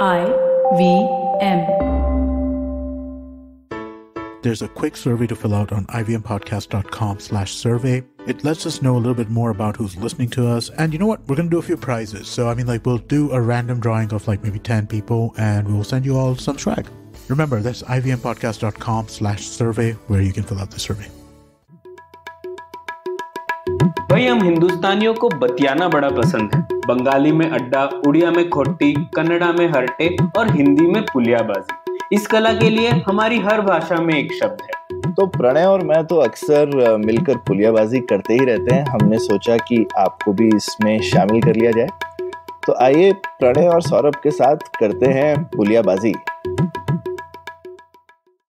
I V M. There's a quick survey to fill out on ivmpodcast.com slash survey. It lets us know a little bit more about who's listening to us. And you know what? We're going to do a few prizes. So, I mean, like, we'll do a random drawing of like maybe 10 people and we'll send you all some swag. Remember, that's ivmpodcast.com slash survey where you can fill out the survey. भाई हम हिंदुस्तानियों को बतियाना बड़ा पसंद है बंगाली में अड्डा, उड़िया में खोटी, कन्नड़ा में हरटे और हिंदी में पुलियाबाजी। इस कला के लिए हमारी हर भाषा में एक शब्द है। तो प्रणय और मैं तो अक्सर मिलकर पुलियाबाजी करते ही रहते हैं। हमने सोचा कि आपको भी इसमें शामिल कर लिया जाए। तो आइए प्रणय और सौरभ के साथ करते हैं पुलियाबाजी।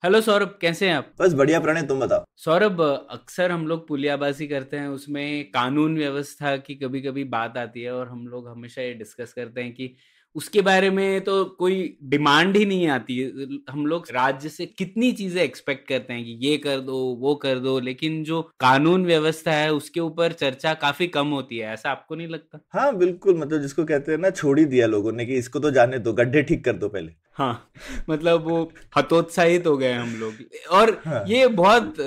हेलो सौरभ कैसे हैं आप? बस बढ़िया प्रणय तुम बताओ। सौरभ अक्सर हम लोग पुलियाबाजी करते हैं उसमें कानून व्यवस्था की कभी कभी बात आती है और हम लोग हमेशा ये डिस्कस करते हैं कि उसके बारे में तो कोई डिमांड ही नहीं आती। हम लोग राज्य से कितनी चीज़ें एक्सपेक्ट करते हैं कि ये कर दो वो कर दो लेकिन जो कानून व्यवस्था है उसके ऊपर चर्चा काफ़ी कम होती है ऐसा आपको नहीं लगता? हाँ बिल्कुल मतलब जिसको कहते हैं ना छोड़ ही दिया लोगों ने कि इसको तो जाने दो गड्ढे ठीक कर दो पहले। हाँ मतलब वो हतोत्साहित हो गए हम लोग। और हाँ। ये बहुत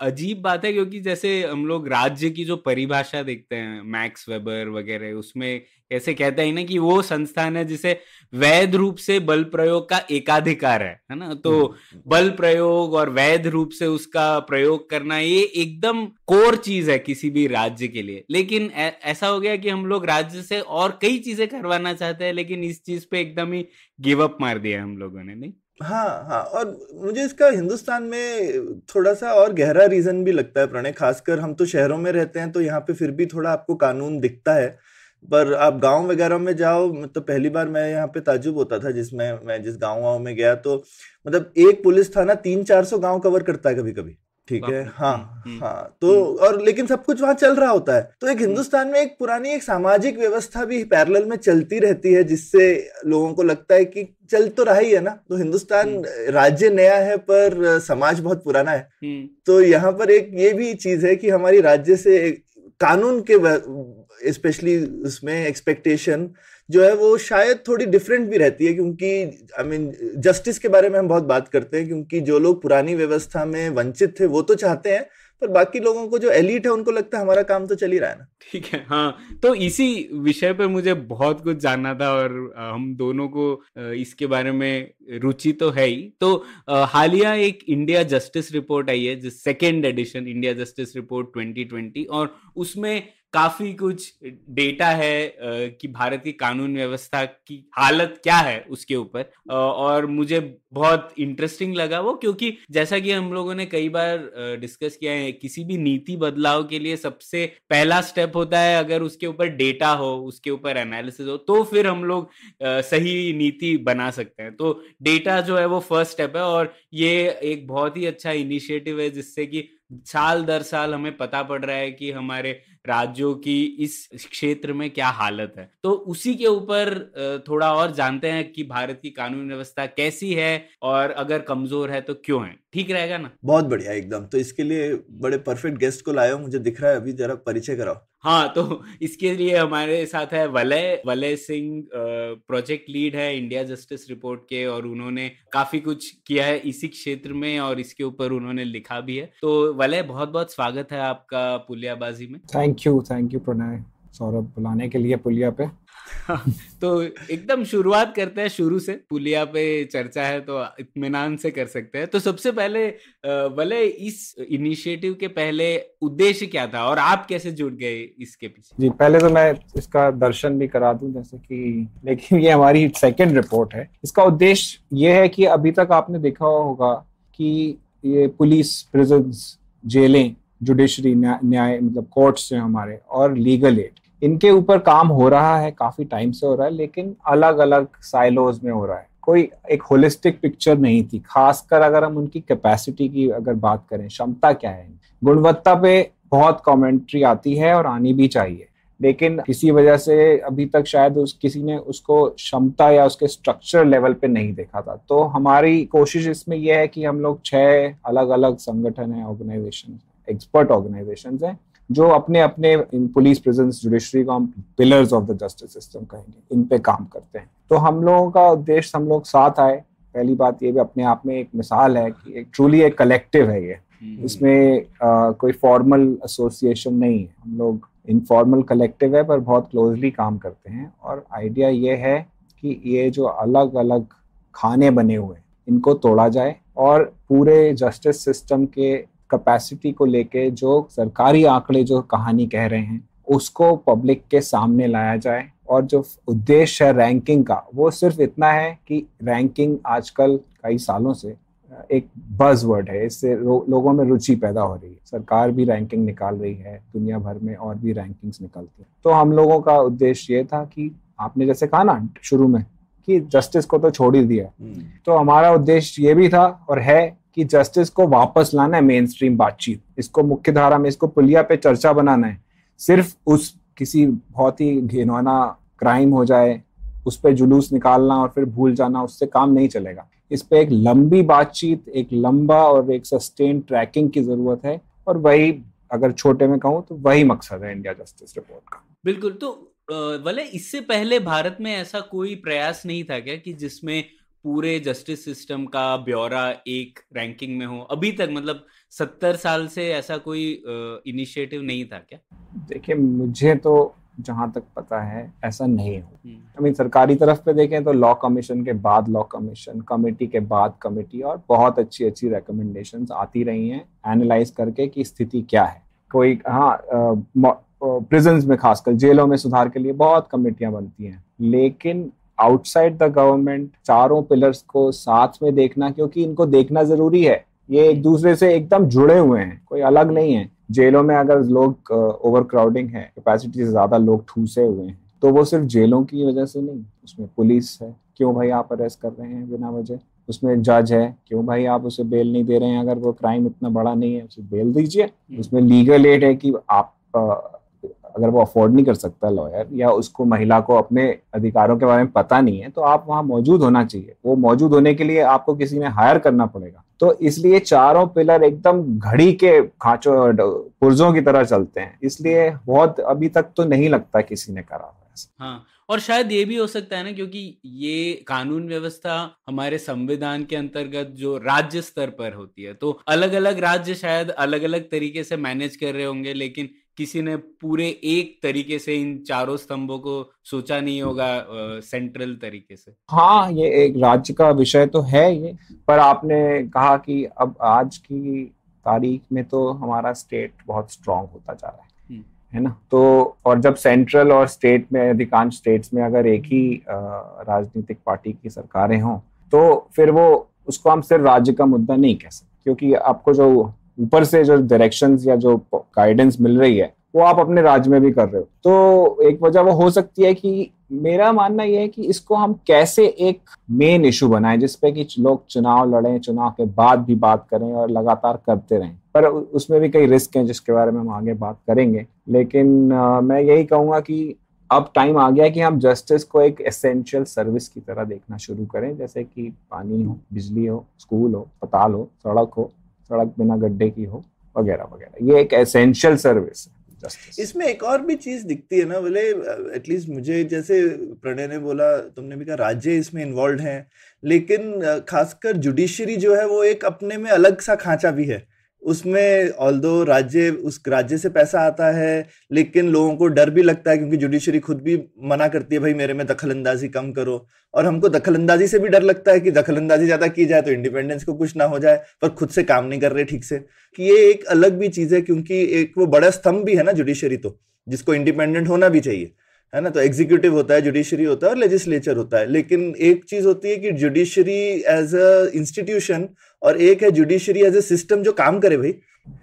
अजीब बात है क्योंकि जैसे हम लोग राज्य की जो परिभाषा देखते हैं मैक्स वेबर वगैरह उसमें ऐसे कहते हैं ना कि वो संस्थान है जिसे वैध रूप से बल प्रयोग का एकाधिकार है है ना? तो बल प्रयोग और वैध रूप से उसका प्रयोग करना ये एकदम कोर चीज़ है किसी भी राज्य के लिए। लेकिन ऐ- ऐसा हो गया कि हम लोग राज्य से और कई चीज़ें करवाना चाहते हैं लेकिन इस चीज़ पे एकदम ही गिव अप मार दिया हम लोगों ने नहीं? हाँ हाँ और मुझे इसका हिंदुस्तान में थोड़ा सा और गहरा रीजन भी लगता है प्रणय खासकर हम तो शहरों में रहते हैं तो यहाँ पे फिर भी थोड़ा आपको कानून दिखता है। पर आप गाँव वगैरह में जाओ मतलब पहली बार मैं यहाँ पे ताजुब होता था जिसमें मैं जिस गाँव वाँव में गया तो मतलब एक पुलिस थाना तीन चार सौ गाँव कवर करता है कभी कभी ठीक है? हाँ हम्म, हम्म, हाँ तो और लेकिन सब कुछ वहाँ चल रहा होता है तो एक हिंदुस्तान में एक पुरानी एक सामाजिक व्यवस्था भी पैरेलल में चलती रहती है जिससे लोगों को लगता है कि चल तो रहा ही है ना? तो हिंदुस्तान राज्य नया है पर समाज बहुत पुराना है। हम्म। तो यहाँ पर एक ये भी चीज़ है कि हमारी राज्य से कानून के स्पेशली उसमें एक्सपेक्टेशन जो है वो शायद थोड़ी डिफरेंट भी रहती है क्योंकि आई मीन जस्टिस के बारे में हम बहुत बात करते हैं क्योंकि जो लोग पुरानी व्यवस्था में वंचित थे वो तो चाहते हैं पर बाकी लोगों को जो एलिट है, उनको लगता है हमारा काम तो चल ही रहा है ना। ठीक है हाँ। तो इसी विषय पे मुझे बहुत कुछ जानना था और हम दोनों को इसके बारे में रुचि तो है ही। तो हालिया एक इंडिया जस्टिस रिपोर्ट आई है, जिस second edition India Justice Report 2020 और उसमें काफ़ी कुछ डेटा है कि भारत की कानून व्यवस्था की हालत क्या है उसके ऊपर। और मुझे बहुत इंटरेस्टिंग लगा वो, क्योंकि जैसा कि हम लोगों ने कई बार डिस्कस किया है, किसी भी नीति बदलाव के लिए सबसे पहला स्टेप होता है अगर उसके ऊपर डेटा हो, उसके ऊपर एनालिसिस हो तो फिर हम लोग सही नीति बना सकते हैं। तो डेटा जो है वो फ़र्स्ट स्टेप है और ये एक बहुत ही अच्छा इनिशिएटिव है, जिससे कि साल दर साल हमें पता पड़ रहा है कि हमारे राज्यों की इस क्षेत्र में क्या हालत है? तो उसी के ऊपर थोड़ा और जानते हैं कि भारत की कानून व्यवस्था कैसी है और अगर कमज़ोर है तो क्यों है? ठीक रहेगा ना? बहुत बढ़िया एकदम। तो इसके लिए बड़े परफेक्ट गेस्ट को लाया हो मुझे दिख रहा है अभी जरा परिचय कराओ। हाँ तो इसके लिए हमारे साथ है वलय वलय सिंह प्रोजेक्ट लीड है इंडिया जस्टिस रिपोर्ट के और उन्होंने काफ़ी कुछ किया है इसी क्षेत्र में और इसके ऊपर उन्होंने लिखा भी है। तो वलय बहुत बहुत स्वागत है आपका पुलियाबाजी में। Thank you thank you Pranay Saurabh बुलाने के लिए पुलिया पे। तो एकदम शुरुआत करते हैं शुरू से। पुलिया पे चर्चा है तो इतमान से कर सकते हैं। तो सबसे पहले भले इस इनिशिएटिव के पहले उद्देश्य क्या था और आप कैसे जुड़ गए इसके पीछे? जी, पहले तो मैं इसका दर्शन भी करा दूँ, जैसे कि, लेकिन ये हमारी सेकंड रिपोर्ट है। इसका उद्देश्य ये है कि अभी तक आपने देखा होगा कि ये पुलिस प्रिजन्स जेलें जुडिशरी न्याय मतलब कोर्ट्स हैं हमारे, और लीगल एड इनके ऊपर काम हो रहा है, काफ़ी टाइम से हो रहा है, लेकिन अलग अलग साइलोज में हो रहा है। कोई एक होलिस्टिक पिक्चर नहीं थी। खासकर अगर हम उनकी कैपेसिटी की अगर बात करें, क्षमता क्या है? गुणवत्ता पे बहुत कमेंट्री आती है और आनी भी चाहिए। लेकिन किसी वजह से अभी तक शायद उस, किसी ने उसको क्षमता या उसके स्ट्रक्चर लेवल पे नहीं देखा था। तो हमारी कोशिश इसमें यह है कि हम लोग छह अलग अलग संगठन है ऑर्गेनाइजेशन एक्सपर्ट ऑर्गेनाइजेशन हैं जो अपने अपने पुलिस प्रेजेंस जुडिशरी को हम pillars of the justice system कहेंगे इन पे काम करते हैं। तो हम लोगों का उद्देश्य हम लोग साथ आए। पहली बात ये भी अपने आप में एक मिसाल है कि एक ट्रूली एक कलेक्टिव है ये। हम्म। इसमें आ, कोई फॉर्मल एसोसिएशन नहीं है। हम लोग इनफॉर्मल कलेक्टिव है पर बहुत क्लोजली काम करते हैं। और आइडिया ये है कि ये जो अलग अलग खाने बने हुए हैं इनको तोड़ा जाए और पूरे जस्टिस सिस्टम के कैपेसिटी को लेके जो सरकारी आंकड़े जो कहानी कह रहे हैं उसको पब्लिक के सामने लाया जाए। और जो उद्देश्य है रैंकिंग का वो सिर्फ़ इतना है कि रैंकिंग आजकल कई सालों से एक बज वर्ड है। इससे लोगों में रुचि पैदा हो रही है। सरकार भी रैंकिंग निकाल रही है दुनिया भर में और भी रैंकिंग्स निकलती है। तो हम लोगों का उद्देश्य ये था कि आपने जैसे कहा ना शुरू में कि जस्टिस को तो छोड़ ही दिया। हम्म। तो हमारा उद्देश्य ये भी था और है कि जस्टिस को वापस लाना है मेन स्ट्रीम बातचीत। इसको मुख्य धारा में, इसको पुलिया पे चर्चा बनाना है। सिर्फ़ उस किसी बहुत ही घिनौना क्राइम हो जाए, उस पर जुलूस निकालना और फिर भूल जाना, उससे काम नहीं चलेगा। इस पे एक लंबी बातचीत, एक लंबा और एक सस्टेन ट्रैकिंग की ज़रूरत है और वही, अगर छोटे में कहूँ तो वही मकसद है इंडिया जस्टिस रिपोर्ट का। बिल्कुल तो वाले इससे पहले भारत में ऐसा कोई प्रयास नहीं था क्या कि जिसमें पूरे जस्टिस सिस्टम का ब्यौरा एक रैंकिंग में हो? अभी तक मतलब सत्तर साल से ऐसा कोई इनिशिएटिव नहीं था क्या? देखिए मुझे तो जहाँ तक पता है ऐसा नहीं हो। हम्म, आई मीन सरकारी तरफ़ पे देखें तो लॉ कमीशन के बाद लॉ कमीशन कमेटी के बाद कमेटी और बहुत अच्छी अच्छी रिकमेंडेशन आती रही हैं एनालाइज करके कि स्थिति क्या है। कोई हाँ प्रिजन में खासकर जेलों में सुधार के लिए बहुत कमेटियाँ बनती हैं। लेकिन आउटसाइड द गवर्नमेंट चारों पिलर्स को साथ में देखना क्योंकि इनको देखना ज़रूरी है। ये एक दूसरे से एकदम जुड़े हुए हैं कोई अलग नहीं है। जेलों में अगर लोग ओवर क्राउडिंग है कैपेसिटी से ज़्यादा लोग ठूसे हुए हैं तो वो सिर्फ़ जेलों की वजह से नहीं उसमें पुलिस है। क्यों भाई आप अरेस्ट कर रहे हैं बिना वजह? उसमें जज है क्यों भाई आप उसे बेल नहीं दे रहे हैं? अगर वो क्राइम इतना बड़ा नहीं है उसे बेल दीजिए। उसमें लीगल एड है कि आप अगर वो अफोर्ड नहीं कर सकता लॉयर या उसको महिला को अपने अधिकारों के बारे में पता नहीं है तो आप वहाँ मौजूद होना चाहिए। वो मौजूद होने के लिए आपको किसी ने हायर करना पड़ेगा। तो इसलिए चारों पिलर एकदम घड़ी के खांचों पुर्जों की तरह चलते हैं। इसलिए बहुत अभी तक तो नहीं लगता किसी ने करा हाँ और शायद ये भी हो सकता है ना, क्योंकि ये कानून व्यवस्था हमारे संविधान के अंतर्गत जो राज्य स्तर पर होती है तो अलग अलग राज्य शायद अलग अलग तरीके से मैनेज कर रहे होंगे, लेकिन किसी ने पूरे एक तरीके से इन चारों स्तंभों को सोचा नहीं होगा सेंट्रल तरीके से हाँ ये एक राज्य का विषय तो है ये पर आपने कहा कि अब आज की तारीख में तो हमारा स्टेट बहुत स्ट्रांग होता जा रहा है हम्म। है ना तो और जब सेंट्रल और स्टेट में अधिकांश स्टेट्स में अगर एक ही राजनीतिक पार्टी की सरकारें हों तो फिर वो उसको हम सिर्फ़ राज्य का मुद्दा नहीं कह सकते क्योंकि आपको जो ऊपर से जो डायरेक्शन या जो गाइडेंस मिल रही है वो आप अपने राज्य में भी कर रहे हो। तो एक वजह वो हो सकती है कि मेरा मानना यह है कि इसको हम कैसे एक मेन इशू बनाएँ जिसपे कि लोग चुनाव लड़ें चुनाव के बाद भी बात करें और लगातार करते रहें। पर उसमें भी कई रिस्क हैं जिसके बारे में हम आगे बात करेंगे। लेकिन आ, मैं यही कहूँगा कि अब टाइम आ गया कि हम जस्टिस को एक एसेंशियल सर्विस की तरह देखना शुरू करें। जैसे कि पानी हो बिजली हो स्कूल हो अस्पताल हो सड़क हो सड़क बिना गड्ढे की हो, वगैरह वगैरह। ये एक एसेंशियल सर्विस है इसमें एक और भी चीज़ दिखती है ना, बोले एटलीस्ट मुझे जैसे प्रणय ने बोला, तुमने भी कहा, राज्य इसमें इन्वॉल्व हैं, लेकिन खासकर जुडिशरी जो है, वो एक अपने में अलग सा खांचा भी है। उसमें ऑल दो राज्य, उस राज्य से पैसा आता है, लेकिन लोगों को डर भी लगता है क्योंकि जुडिशरी खुद भी मना करती है, भाई मेरे में दखल अंदाजी कम करो। और हमको दखल अंदाजी से भी डर लगता है कि दखल अंदाजी ज़्यादा की जाए तो इंडिपेंडेंस को कुछ ना हो जाए, पर खुद से काम नहीं कर रहे ठीक से। कि ये एक अलग भी चीज़ है, क्योंकि एक वो बड़ा स्तंभ भी है ना जुडिशरी तो जिसको इंडिपेंडेंट होना भी चाहिए। है ना? तो एग्जीक्यूटिव होता है जुडिशरी होता है और लेजिस्लेचर होता है। लेकिन एक चीज़ होती है कि जुडिशरी एज अ इंस्टीट्यूशन और एक है जुडिशरी एज ए सिस्टम जो काम करे भाई।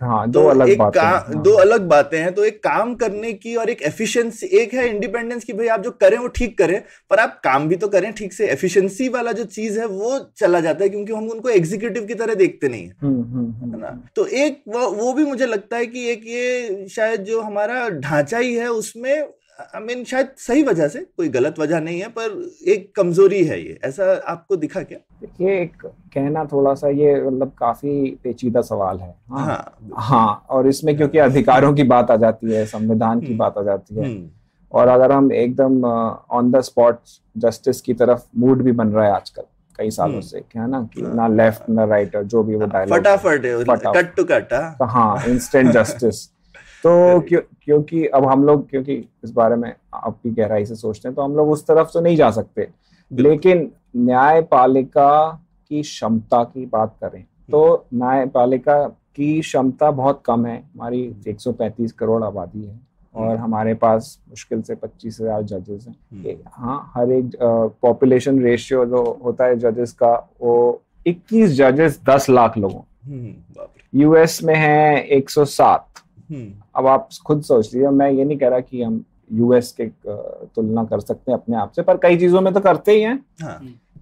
हाँ, दो तो अलग एक बातें हाँ। दो अलग बातें हैं। तो एक काम करने की और एक एफिशिएंसी एक है इंडिपेंडेंस की भाई आप जो करें वो ठीक करें पर आप काम भी तो करें ठीक से। एफिशिएंसी वाला जो चीज़ है वो चला जाता है क्योंकि हम उनको एग्जीक्यूटिव की तरह देखते नहीं हम्म, हम्म, हम्म, है ना? तो एक वो, वो भी मुझे लगता है कि एक ये शायद जो हमारा ढांचा ही है उसमें आई मीन शायद सही वजह से कोई गलत वजह नहीं है पर एक कमज़ोरी है ये। ऐसा आपको दिखा क्या? ये एक कहना थोड़ा सा ये मतलब काफ़ी पेचीदा सवाल है। हाँ। हाँ। हाँ और इसमें क्योंकि अधिकारों की बात आ जाती है संविधान की हम्म। बात आ जाती है। हम्म, और अगर हम एकदम ऑन द स्पॉट जस्टिस की तरफ़ मूड भी बन रहा है आजकल कई सालों हम्म। से क्या है ना कि हाँ। ना लेफ़्ट ना राइट और जो भी वो डायलॉग फटाफट। कट टू कट हाँ। हाँ इंस्टेंट जस्टिस तो क्यों क्योंकि अब हम लोग क्योंकि इस बारे में आपकी गहराई से सोचते हैं तो हम लोग उस तरफ़ तो नहीं जा सकते। लेकिन न्यायपालिका की क्षमता की बात करें तो न्यायपालिका की क्षमता बहुत कम है। हमारी 135 करोड़ आबादी है और हमारे पास मुश्किल से पच्चीस हज़ार जजेस हैं। हम्म, हाँ हर एक पॉपुलेशन रेशियो जो होता है जजेस का वो 21 जजेस 10 लाख लोगों। हम्म, यूएस में है 107 हम्म, अब आप खुद सोच लीजिए मैं ये नहीं कह रहा कि हम यूएस के तुलना कर सकते हैं अपने आप से पर कई चीज़ों में तो करते ही हैं। हाँ।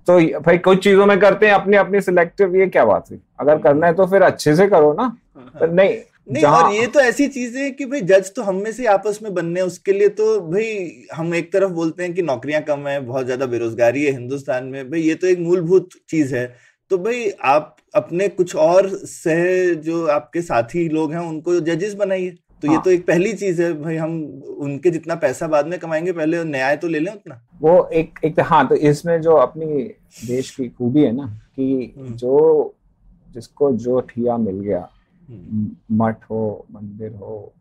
तो भाई कुछ चीज़ों में करते हैं अपनी अपनी सिलेक्टिव ये क्या बात हुई? अगर करना है तो फिर अच्छे से करो ना। पर नहीं नहीं और ये तो ऐसी चीज़ें है कि भाई जज तो हम में से आपस में बनने हैं उसके लिए तो भाई हम एक तरफ़ बोलते हैं कि नौकरियाँ कम है बहुत ज़्यादा बेरोजगारी है हिंदुस्तान में। भाई ये तो एक मूलभूत चीज़ है। तो भाई आप अपने कुछ और सह जो आपके साथी लोग हैं उनको जजेस बनाइए तो हाँ। ये। तो एक पहली चीज़ है भाई हम उनके जितना पैसा बाद में कमाएँगे पहले न्याय तो ले लें उतना वो एक एक हाँ तो इसमें जो अपनी देश की खूबी है ना कि हम्म। जो जिसको जो ठिया मिल गया मठ हो मंदिर हो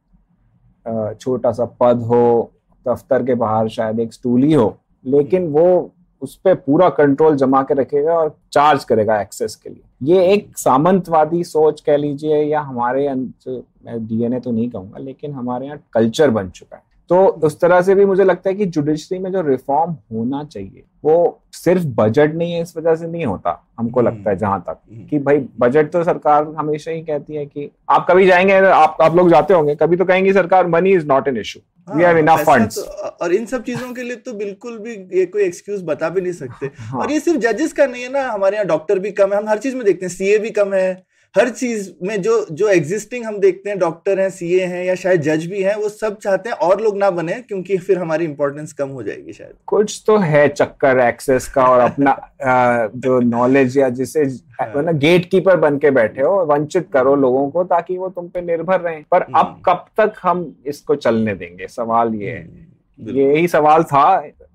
छोटा सा पद हो दफ्तर के बाहर शायद एक स्टूल ही हो लेकिन वो उस पर पूरा कंट्रोल जमा के रखेगा और चार्ज करेगा एक्सेस के लिए। ये एक सामंतवादी सोच कह लीजिए या हमारे डीएनए तो नहीं कहूँगा, लेकिन हमारे यहाँ कल्चर बन चुका है। तो उस तरह से भी मुझे लगता है कि जुडिशरी में जो रिफॉर्म होना चाहिए वो सिर्फ़ बजट नहीं है इस वजह से नहीं होता हमको हम्म। लगता है जहाँ तक हम्म। कि भाई बजट तो सरकार हमेशा ही कहती है कि आप कभी जाएँगे आप आप लोग जाते होंगे कभी तो कहेंगे सरकार money is not an issue we have enough funds और इन सब चीज़ों के लिए तो बिल्कुल भी ये कोई एक्सक्यूज बता भी नहीं सकते हाँ और ये सिर्फ़ जजेस का नहीं है ना हमारे यहाँ डॉक्टर भी कम है हम हर चीज़ में देखते हैं सीए भी कम है हर चीज़ में जो जो एग्जिस्टिंग हम देखते हैं डॉक्टर हैं सीए हैं या शायद जज भी हैं वो सब चाहते हैं और लोग ना बने क्योंकि फिर हमारी इंपॉर्टेंस कम हो जाएगी शायद। कुछ तो है चक्कर एक्सेस का और अपना जो नॉलेज या जिसे ना गेट कीपर बन के बैठे हो वंचित करो लोगों को ताकि वो तुम पे निर्भर रहे। पर अब हम्म। कब तक हम इसको चलने देंगे? सवाल ये है। बिल्कुल। यही सवाल था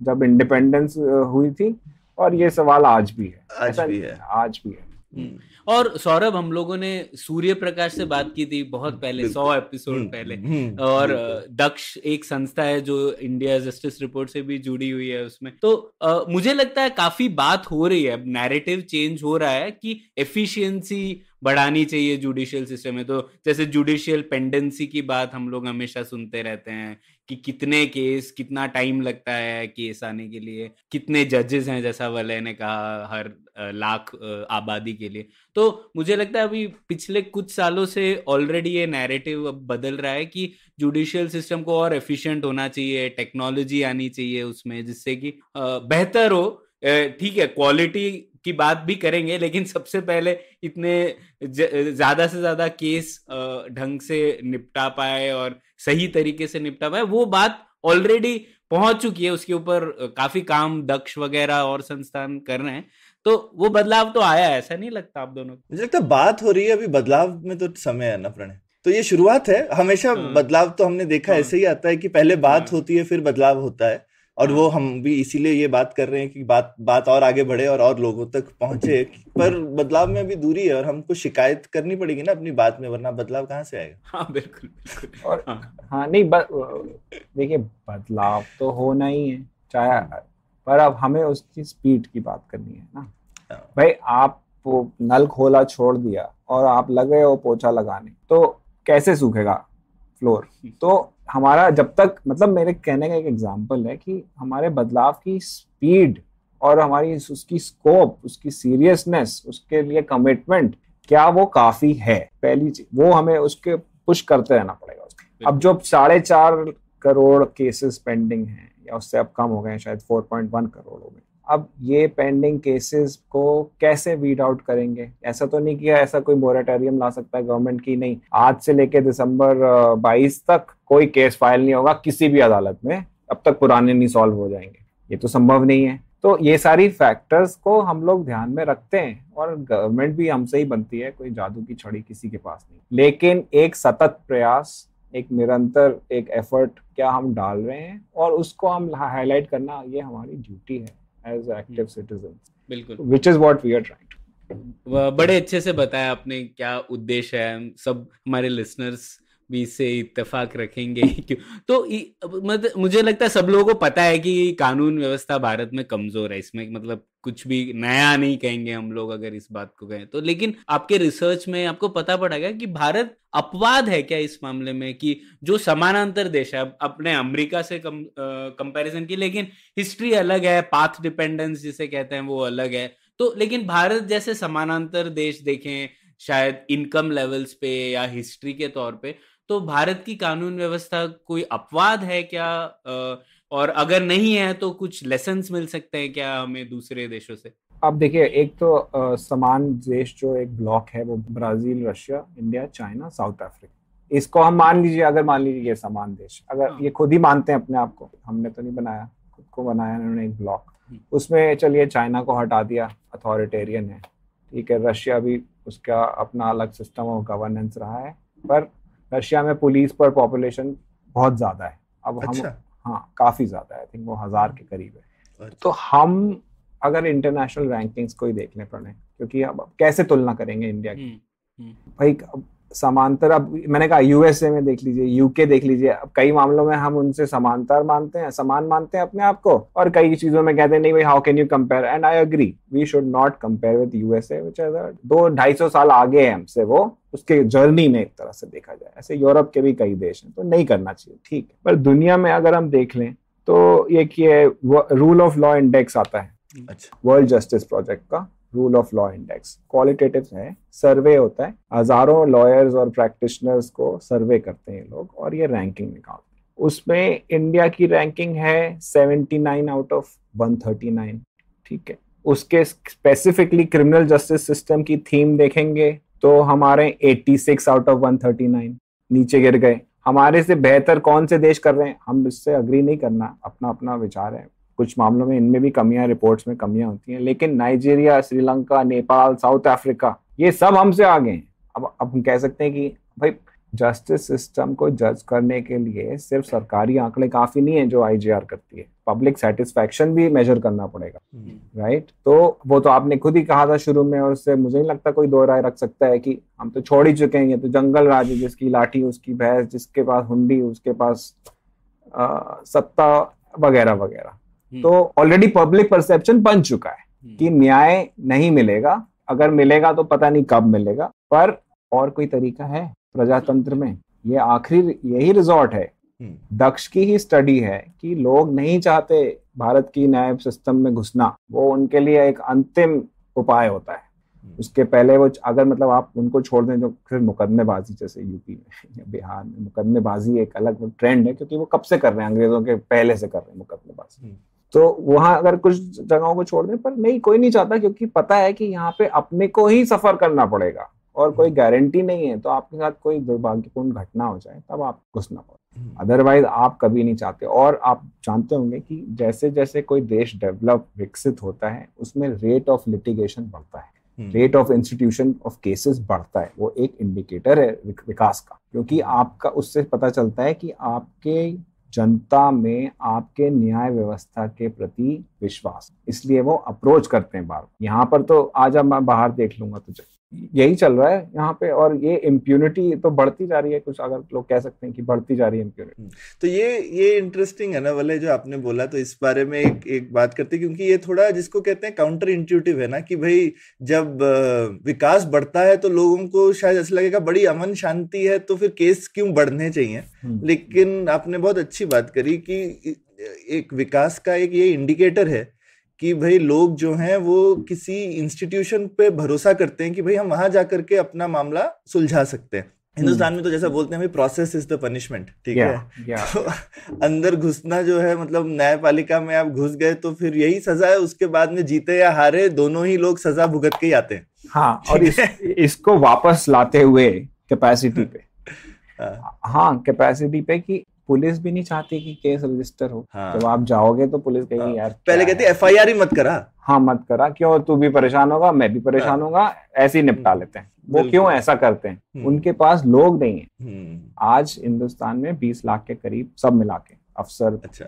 जब इंडिपेंडेंस हुई थी और ये सवाल आज भी है। आज भी है। आज भी है। हम्म, और सौरभ हम लोगों ने सूर्य प्रकाश से बात की थी बहुत पहले सौ एपिसोड हम्म, पहले। हम्म, और दक्ष एक संस्था है जो इंडिया जस्टिस रिपोर्ट से भी जुड़ी हुई है उसमें। तो आ, मुझे लगता है काफ़ी बात हो रही है नैरेटिव चेंज हो रहा है कि एफिशिएंसी बढ़ानी चाहिए जुडिशियल सिस्टम में। तो जैसे जुडिशियल पेंडेंसी की बात हम लोग हमेशा सुनते रहते हैं कि कितने केस कितना टाइम लगता है केस आने के लिए, कितने जजेस हैं, जैसा वलय ने कहा हर लाख आबादी के लिए। तो मुझे लगता है अभी पिछले कुछ सालों से ऑलरेडी ये नैरेटिव अब बदल रहा है कि जुडिशियल सिस्टम को और एफिशिएंट होना चाहिए टेक्नोलॉजी आनी चाहिए उसमें, जिससे कि बेहतर हो ठीक है क्वालिटी की बात भी करेंगे लेकिन सबसे पहले इतने ज़्यादा से ज़्यादा केस ढंग से निपटा पाए और सही तरीके से निपटा पाए वो बात ऑलरेडी पहुँच चुकी है उसके ऊपर काफ़ी काम दक्ष वगैरह और संस्थान कर रहे हैं तो वो बदलाव तो आया है ऐसा नहीं लगता आप दोनों को? मुझे लगता है बात हो रही है अभी बदलाव में तो समय है ना प्रणय तो ये शुरुआत है हमेशा हाँ। बदलाव तो हमने देखा हाँ। ऐसे ही आता है कि पहले बात हाँ। होती है फिर बदलाव होता है और वो हम भी इसीलिए ये बात कर रहे हैं कि बात बात और आगे बढ़े और और लोगों तक पहुँचे। पर बदलाव में अभी दूरी है और हमको शिकायत करनी पड़ेगी ना अपनी बात में वरना बदलाव कहाँ से आएगा? हाँ बिल्कुल बिल्कुल। और हाँ। हाँ नहीं ब- देखिए बदलाव तो होना ही है चाहे पर अब हमें उसकी स्पीड की बात करनी है ना। हाँ। भाई आप वो नल खोला छोड़ दिया और आप लगे हो पोछा लगाने तो कैसे सूखेगा फ्लोर? तो हमारा जब तक मतलब मेरे कहने का एक एग्ज़ाम्पल है कि हमारे बदलाव की स्पीड और हमारी उसकी स्कोप उसकी सीरियसनेस उसके लिए कमिटमेंट क्या वो काफ़ी है? पहली चीज़ वो हमें उसके पुश करते रहना पड़ेगा उसके अब जो साढ़े चार करोड़ केसेस पेंडिंग हैं या उससे अब कम हो गए हैं शायद 4.1 करोड़ हो गए अब ये पेंडिंग केसेस को कैसे वीड आउट करेंगे? ऐसा तो नहीं किया, ऐसा कोई मोरेटोरियम ला सकता है गवर्नमेंट की? नहीं। आज से लेके दिसंबर 22 तक कोई केस फ़ाइल नहीं होगा किसी भी अदालत में। अब तक पुराने नहीं सॉल्व हो जाएँगे। ये तो संभव नहीं है। तो ये सारी फैक्टर्स को हम लोग ध्यान में रखते हैं और गवर्नमेंट भी हमसे ही बनती है, कोई जादू की छड़ी किसी के पास नहीं। लेकिन एक सतत प्रयास, एक निरंतर, एक एफर्ट क्या हम डाल रहे हैं? और उसको हम हाईलाइट करना, ये हमारी ड्यूटी है। एज एक्टिव सिटीजन बिल्कुल। Which is what we are trying बड़े अच्छे से बताया आपने क्या उद्देश्य है। सब हमारे लिसनर्स भी इससे इत्तेफाक रखेंगे क्यों? तो मतलब मुझे लगता है सब लोगों को पता है कि कानून व्यवस्था भारत में कमज़ोर है, इसमें मतलब कुछ भी नया नहीं कहेंगे हम लोग अगर इस बात को कहें तो। लेकिन आपके रिसर्च में आपको पता पड़ेगा कि भारत अपवाद है क्या इस मामले में कि जो समानांतर देश है अपने अमेरिका से कम कंपैरिजन की, लेकिन हिस्ट्री अलग है पाथ डिपेंडेंस जिसे कहते हैं वो अलग है। तो लेकिन भारत जैसे समानांतर देश देखें, शायद इनकम लेवल्स पे या हिस्ट्री के तौर पे तो भारत की कानून व्यवस्था कोई अपवाद है क्या? और अगर नहीं है तो कुछ लेसन मिल सकते हैं क्या हमें दूसरे देशों से? अब देखिए एक तो अ, समान देश जो एक ब्लॉक है वो Brazil Russia India China South Africa. इसको हम मान लीजिए अगर मान लीजिए ये समान देश अगर हाँ। ये खुद ही मानते हैं अपने आप को हमने तो नहीं बनाया खुद को बनाया उन्होंने एक ब्लॉक हम्म। उसमें चलिए चाइना को हटा दिया अथॉरिटेरियन है। ठीक है रशिया भी उसका अपना अलग सिस्टम ऑफ़ गवर्नेंस रहा है पर रशिया में पुलिस पर पॉपुलेशन बहुत ज़्यादा है। अब हम अच्छा। हाँ काफ़ी ज़्यादा है। आई थिंक वो हज़ार के करीब है। अच्छा। तो हम अगर इंटरनेशनल रैंकिंग्स को ही देखने पड़े क्योंकि अब कैसे तुलना करेंगे इंडिया की? हम्म, भाई अब समांतर अब मैंने कहा यूएसए में देख लीजिए यूके देख लीजिए अब कई मामलों में हम उनसे समांतर मानते हैं समान मानते हैं अपने आप को और कई चीज़ों में कहते हैं नहीं भाई how can you compare and I agree we should not compare with USA which is दो ढाई सौ साल आगे है हमसे वो उसके जर्नी में एक तरह से देखा जाए। ऐसे यूरोप के भी कई देश हैं तो नहीं करना चाहिए ठीक है। पर दुनिया में अगर हम देख लें तो एक ये रूल ऑफ़ लॉ इंडेक्स आता है अच्छा। वर्ल्ड जस्टिस प्रोजेक्ट का rule of law index qualitative है सर्वे होता है, हज़ारों लॉयर्स और प्रैक्टिशनर्स को सर्वे करते हैं लोग और ये रैंकिंग निकालते हैं। उसमें इंडिया की रैंकिंग है 79 आउट ऑफ़ 139 ठीक है। उसके स्पेसिफिकली क्रिमिनल जस्टिस सिस्टम की थीम देखेंगे तो हमारे 86 आउट ऑफ़ 139 नीचे गिर गए। हमारे से बेहतर कौन से देश कर रहे हैं? हम इससे अग्री नहीं करना अपना अपना विचार है। कुछ मामलों में इनमें भी कमियाँ रिपोर्ट्स में कमियाँ होती हैं। लेकिन Nigeria Sri Lanka Nepal South Africa ये सब हमसे आगे हैं। अब अब हम कह सकते हैं कि भाई जस्टिस सिस्टम को जज करने के लिए सिर्फ़ सरकारी आंकड़े काफ़ी नहीं है जो आईजीआर करती है। पब्लिक सेटिस्फेक्शन भी मेजर करना पड़ेगा हम्म, राइट तो वो तो आपने खुद ही कहा था शुरू में और उससे मुझे नहीं लगता कोई दो राय रख सकता है कि हम तो छोड़ ही चुके हैं ये तो जंगल राज है जिसकी लाठी उसकी भैंस जिसके पास हुंडी उसके पास आ, सत्ता वगैरह वगैरह। हम्म, तो ऑलरेडी पब्लिक परसेप्शन बन चुका है हम्म, कि न्याय नहीं मिलेगा। अगर मिलेगा तो पता नहीं कब मिलेगा। पर और कोई तरीका है प्रजातंत्र में? ये आखिरी यही रिजॉर्ट है। हम्म, दक्ष की ही स्टडी है कि लोग नहीं चाहते भारत की न्याय सिस्टम में घुसना। वो उनके लिए एक अंतिम उपाय होता है। उसके पहले वो अगर मतलब आप उनको छोड़ दें जो फिर मुकदमेबाजी जैसे यूपी में या बिहार में मुकदमेबाजी एक अलग ट्रेंड है क्योंकि वो कब से कर रहे हैं? अंग्रेज़ों के पहले से कर रहे हैं मुकदमेबाजी। हम्म। तो वहाँ अगर कुछ जगहों को छोड़ दें पर नहीं कोई नहीं चाहता क्योंकि पता है कि यहाँ पे अपने को ही सफ़र करना पड़ेगा और कोई गारंटी नहीं है तो आपके साथ कोई दुर्भाग्यपूर्ण घटना हो जाए तब आप घुसना हम्म, अदरवाइज़ आप कभी नहीं चाहते। और आप जानते होंगे कि जैसे जैसे कोई देश डेवलप विकसित होता है उसमें रेट ऑफ़ लिटिगेशन बढ़ता है। Rate of institution of cases बढ़ता है। वो एक इंडिकेटर है विकास का। क्योंकि आपका उससे पता चलता है कि आपके जनता में आपके न्याय व्यवस्था के प्रति विश्वास। इसलिए वो अप्रोच करते हैं बार यहाँ पर तो आज मैं बाहर देख लूँगा तुझे। यही चल रहा है यहाँ पे और ये इम्प्यूनिटी तो बढ़ती जा रही है कुछ अगर लोग कह सकते हैं कि बढ़ती जा रही है इम्प्यूनिटी तो ये ये इंटरेस्टिंग है ना वाले जो आपने बोला तो इस बारे में एक एक बात करते हैं क्योंकि ये थोड़ा जिसको कहते हैं काउंटर इंट्यूटिव है ना कि भाई जब विकास बढ़ता है तो लोगों को शायद ऐसा लगेगा बड़ी अमन शांति है तो फिर केस क्यों बढ़ने चाहिए? लेकिन आपने बहुत अच्छी बात करी कि एक विकास का एक ये इंडिकेटर है कि भाई लोग जो हैं वो किसी इंस्टीट्यूशन पे भरोसा करते हैं कि भाई हम वहाँ जा करके अपना मामला सुलझा सकते हैं। हिंदुस्तान में तो जैसा बोलते हैं भाई प्रोसेस इज़ द पनिशमेंट ठीक है? तो अंदर घुसना जो है मतलब न्यायपालिका में आप घुस गए तो फिर यही सजा है उसके बाद में जीते या हारे दोनों ही लोग सजा भुगत के ही आते हैं। हाँ और इस, इसको वापस लाते हुए कैपेसिटी पे। हाँ, हाँ कैपेसिटी पे कि पुलिस भी नहीं चाहती कि केस रजिस्टर हो। हाँ। जब आप जाओगे तो पुलिस कहेगी हाँ। यार पहले कहती एफ़ आई आर ही मत करा। हाँ मत करा। क्यों? तू भी परेशान होगा मैं भी परेशान हाँ। होगा ऐसे ही निपटा हम्म, लेते हैं। वो क्यों ऐसा करते हैं? हम्म। उनके पास लोग नहीं है। हम्म, आज हिंदुस्तान में 20 लाख के करीब सब मिला के अफसर अच्छा।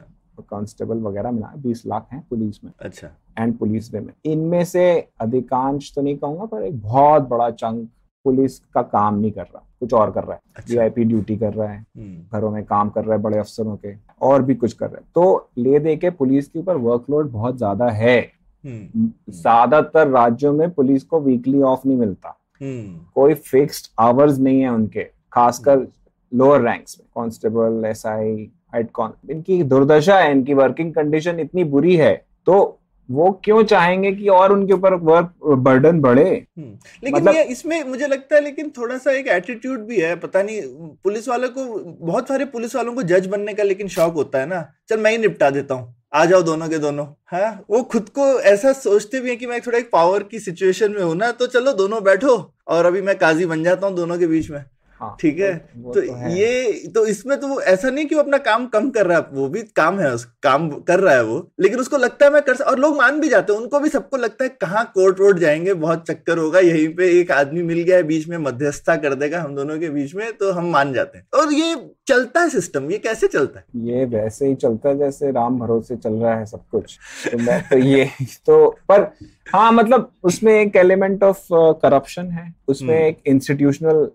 कांस्टेबल वगैरह मिला 20 लाख हैं पुलिस में। अच्छा। एंड पुलिस में। इनमें से अधिकांश तो नहीं कहूँगा पर एक बहुत बड़ा चंक पुलिस का काम नहीं कर रहा कुछ और कर रहा है। अच्छा। वीआईपी ड्यूटी कर रहा है हम्म, घरों में काम कर रहा है बड़े अफसरों के और भी कुछ कर रहा है। तो ले दे के पुलिस के ऊपर वर्कलोड बहुत ज़्यादा है। हम्म, ज़्यादातर राज्यों में पुलिस को वीकली ऑफ़ नहीं मिलता। हम्म, कोई फिक्स्ड आवर्स नहीं है उनके खासकर लोअर रैंक्स में कांस्टेबल एसआई हेड कॉन इनकी दुर्दशा है इनकी वर्किंग कंडीशन इतनी बुरी है तो वो क्यों चाहेंगे कि और उनके ऊपर वर्क बर्डन बढ़े? हम्म। लेकिन मतलब- ये इसमें मुझे लगता है लेकिन थोड़ा सा एक एटीट्यूड भी है पता नहीं पुलिस वालों को बहुत सारे पुलिस वालों को जज बनने का लेकिन शौक होता है ना। चल मैं ही निपटा देता हूँ। आ जाओ दोनों के दोनों है? वो खुद को ऐसा सोचते भी है कि मैं थोड़ा एक पावर की सिचुएशन में हूँ ना तो चलो दोनों बैठो और अभी मैं काजी बन जाता हूँ दोनों के बीच में। हाँ ठीक है? तो तो है। ये तो इसमें तो वो ऐसा नहीं कि वो अपना काम कम कर रहा है वो भी काम है उस काम कर रहा है वो लेकिन उसको लगता है मैं कर और लोग मान भी जाते हैं उनको भी सबको लगता है कहाँ कोर्ट वोट जाएँगे बहुत चक्कर होगा यहीं पे एक आदमी मिल गया है बीच में मध्यस्थता कर देगा हम दोनों के बीच में तो हम मान जाते हैं। और ये चलता है सिस्टम ये कैसे चलता है? ये वैसे ही चलता है जैसे राम भरोसे चल रहा है सब कुछ। तो मैं तो ये तो पर हाँ मतलब उसमें एक एलिमेंट ऑफ़ करप्शन है। उसमें हम्म। एक इंस्टीट्यूशनल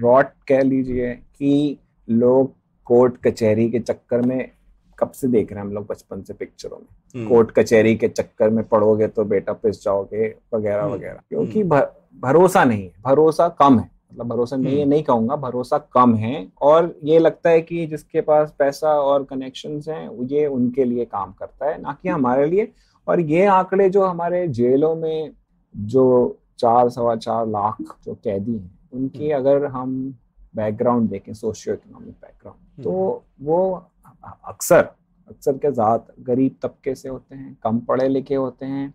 रॉट कह लीजिए कि लोग कोर्ट कचहरी के चक्कर में कब से देख रहे हैं हम लोग बचपन से पिक्चरों में? हम्म, कोर्ट कचहरी के चक्कर में पढ़ोगे तो बेटा पिस जाओगे वगैरह हम्म, वगैरह। क्योंकि भरोसा नहीं है। भरोसा कम है। मतलब भरोसा नहीं है हम्म। नहीं कहूँगा भरोसा कम है। और ये लगता है कि जिसके पास पैसा और कनेक्शन हैं ये उनके लिए काम करता है ना कि हमारे लिए। और ये आंकड़े जो हमारे जेलों में जो चार सवा चार लाख जो कैदी हैं उनकी हम्म। अगर हम बैकग्राउंड देखें सोशियो इकोनॉमिक बैकग्राउंड तो वो अक्सर अक्सर के ज़ात गरीब तबके से होते हैं कम पढ़े लिखे होते हैं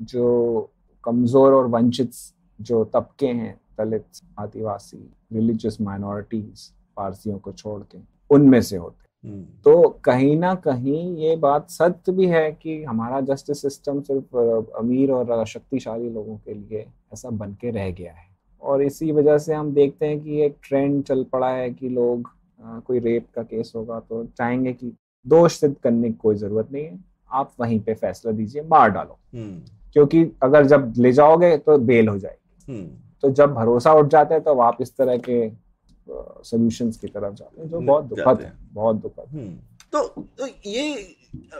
जो कमज़ोर और वंचित जो तबके हैं दलित आदिवासी रिलीजियस माइनॉरिटीज पारसियों को छोड़ के उनमें से होते हैं तो कहीं ना कहीं ये बात सत्य भी है कि हमारा जस्टिस सिस्टम सिर्फ़ अमीर और शक्तिशाली लोगों के लिए ऐसा बन के रह गया है। और इसी वजह से हम देखते हैं कि एक ट्रेंड चल पड़ा है कि लोग कोई रेप का केस होगा तो चाहेंगे कि दोष सिद्ध करने की कोई ज़रूरत नहीं है। आप वहीं पे फैसला दीजिए मार डालो। हम्म, क्योंकि अगर जब ले जाओगे तो बेल हो जाएगी। हम्म, तो जब भरोसा उठ जाता है तो आप इस तरह के सॉल्यूशंस की तरफ़ जाते हैं जो बहुत दुखद है बहुत दुखद हम्म, तो तो ये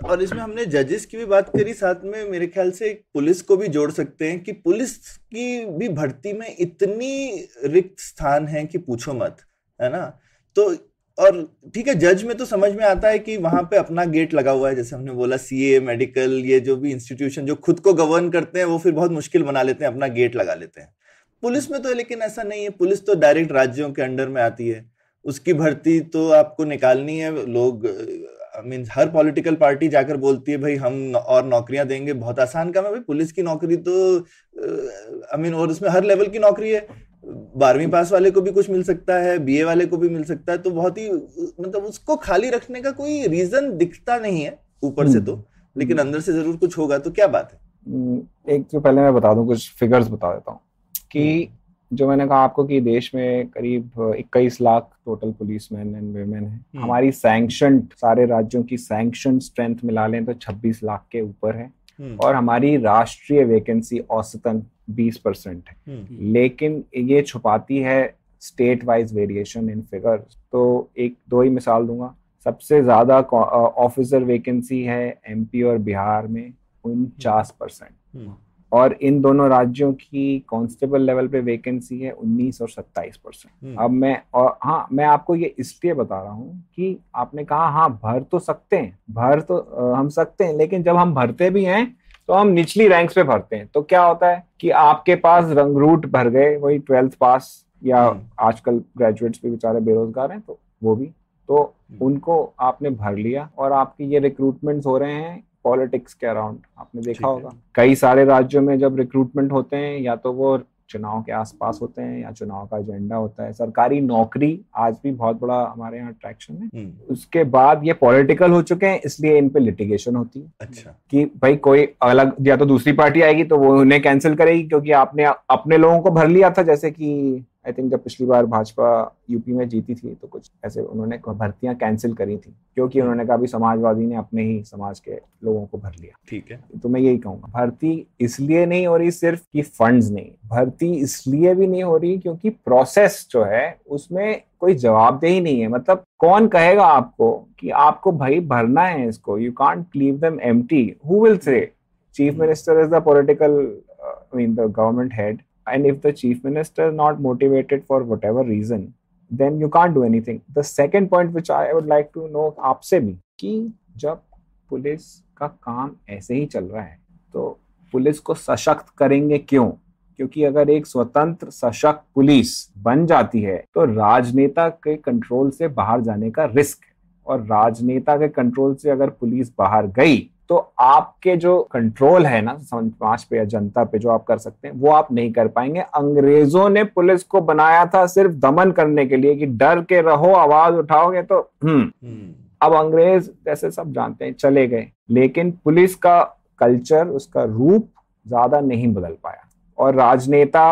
और इसमें हमने जजेस की भी बात करी साथ में मेरे ख्याल से पुलिस को भी जोड़ सकते हैं कि पुलिस की भी भर्ती में इतनी रिक्त स्थान है कि पूछो मत है ना? तो और ठीक है जज में तो समझ में आता है कि वहाँ पे अपना गेट लगा हुआ है जैसे हमने बोला सीए मेडिकल ये जो भी इंस्टीट्यूशन जो खुद को गवर्न करते हैं वो फिर बहुत मुश्किल बना लेते हैं अपना गेट लगा लेते हैं। पुलिस में तो लेकिन ऐसा नहीं है। पुलिस तो डायरेक्ट राज्यों के अंडर में आती है। उसकी भर्ती तो आपको निकालनी है। लोग आई मीन हर पॉलिटिकल पार्टी जाकर बोलती है भाई हम और नौकरियाँ देंगे। बहुत आसान काम है। भाई पुलिस की नौकरी तो आई मीन और उसमें हर लेवल की नौकरी है। बारहवीं पास वाले को भी कुछ मिल सकता है बीए वाले को भी मिल सकता है। तो बहुत ही मतलब उसको खाली रखने का कोई रीजन दिखता नहीं है ऊपर से तो। लेकिन अंदर से ज़रूर कुछ होगा तो क्या बात है? हम्म, एक तो पहले मैं बता दूँ कुछ फिगर्स बता देता हूँ। कि जो मैंने कहा आपको कि देश में करीब इक्कीस lakh total police man and women है। हम्म। हमारी सैंक्शन सारे राज्यों की सैंक्शन स्ट्रेंथ मिला लें तो 26 लाख के ऊपर है। हम्म, और हमारी राष्ट्रीय वैकेंसी औसतन 20 परसेंट है। हम्म, लेकिन ये छुपाती है state wise variation in figure तो एक दो ही मिसाल दूँगा। सबसे ज़्यादा ऑफिसर वैकेंसी है एमपी और बिहार में उनचास परसेंट। हम्म, और इन दोनों राज्यों की कांस्टेबल लेवल पे वैकेंसी है 19 और 27 परसेंट हम्म, अब मैं और हाँ मैं आपको ये इसलिए बता रहा हूँ कि आपने कहा हाँ भर तो सकते हैं भर तो अ, हम सकते हैं लेकिन जब हम भरते भी हैं तो हम निचली रैंक्स पे भरते हैं। तो क्या होता है कि आपके पास रंग रूट भर गए वही ट्वेल्थ पास या हम्म। आजकल ग्रेजुएट्स भी बेचारे बेरोजगार हैं तो वो भी। तो उनको आपने भर लिया और आपकी ये रिक्रूटमेंट्स हो रहे हैं पॉलिटिक्स के अराउंड आपने देखा होगा। कई सारे राज्यों में जब रिक्रूटमेंट होते हैं या तो वो चुनाव के आसपास होते हैं या चुनाव का एजेंडा होता है। सरकारी नौकरी आज भी बहुत बड़ा हमारे यहाँ अट्रैक्शन है। हम्म, उसके बाद ये पॉलिटिकल हो चुके हैं इसलिए इन पे लिटिगेशन होती है। अच्छा। कि भाई कोई अलग या तो दूसरी पार्टी आएगी तो वो उन्हें कैंसिल करेगी क्योंकि आपने अपने लोगों को भर लिया था जैसे कि आई थिंक जब पिछली बार भाजपा यूपी में जीती थी तो कुछ ऐसे उन्होंने भर्तियाँ कैंसिल करी थी क्योंकि उन्होंने कहा भी समाजवादी ने अपने ही समाज के लोगों को भर लिया। ठीक है। तो मैं यही कहूँगा भर्ती इसलिए नहीं हो रही सिर्फ़ कि फंड्स नहीं भर्ती इसलिए भी नहीं हो रही क्योंकि प्रोसेस जो है उसमें कोई जवाबदेही नहीं है। मतलब कौन कहेगा आपको कि आपको भाई भरना है इसको you can't leave them empty who will say is the political uh, i mean the government head and if the chief minister is not motivated for whatever reason then you can't do anything the second point which i would like to know आपसे भी कि जब police का काम ऐसे ही चल रहा है तो पुलिस को सशक्त करेंगे क्यों क्योंकि अगर एक स्वतंत्र सशक्त पुलिस बन जाती है तो राजनेता के कंट्रोल से बाहर जाने का रिस्क है और राजनेता के कंट्रोल से अगर पुलिस बाहर गई तो आपके जो कंट्रोल है ना समाज पे या जनता पे जो आप कर सकते हैं वो आप नहीं कर पाएँगे। अंग्रेज़ों ने पुलिस को बनाया था सिर्फ़ दमन करने के लिए कि डर के रहो आवाज़ उठाओगे तो हम्म। हम्म, अब अंग्रेज़ जैसे सब जानते हैं चले गए। लेकिन पुलिस का कल्चर उसका रूप ज़्यादा नहीं बदल पाया। और राजनेता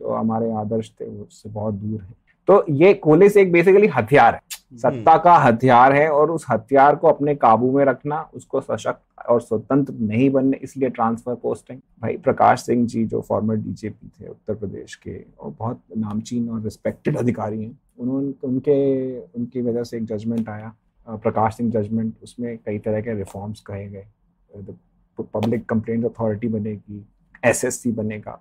जो हमारे आदर्श थे वो उससे बहुत दूर है। तो ये पुलिस एक बेसिकली हथियार है। सत्ता का हथियार है और उस हथियार को अपने काबू में रखना उसको सशक्त और स्वतंत्र नहीं बनने इसलिए ट्रांसफ़र पोस्टिंग भाई प्रकाश सिंह जी जो फॉर्मर डीजीपी थे उत्तर प्रदेश के और बहुत नामचीन और रिस्पेक्टेड अधिकारी हैं उन्होंने उनके उनकी वजह से एक जजमेंट आया। प्रकाश सिंह जजमेंट उसमें कई तरह के रिफॉर्म्स कहे गए। पब्लिक कंप्लेंट अथॉरिटी बनेगी एसएससी बनेगा।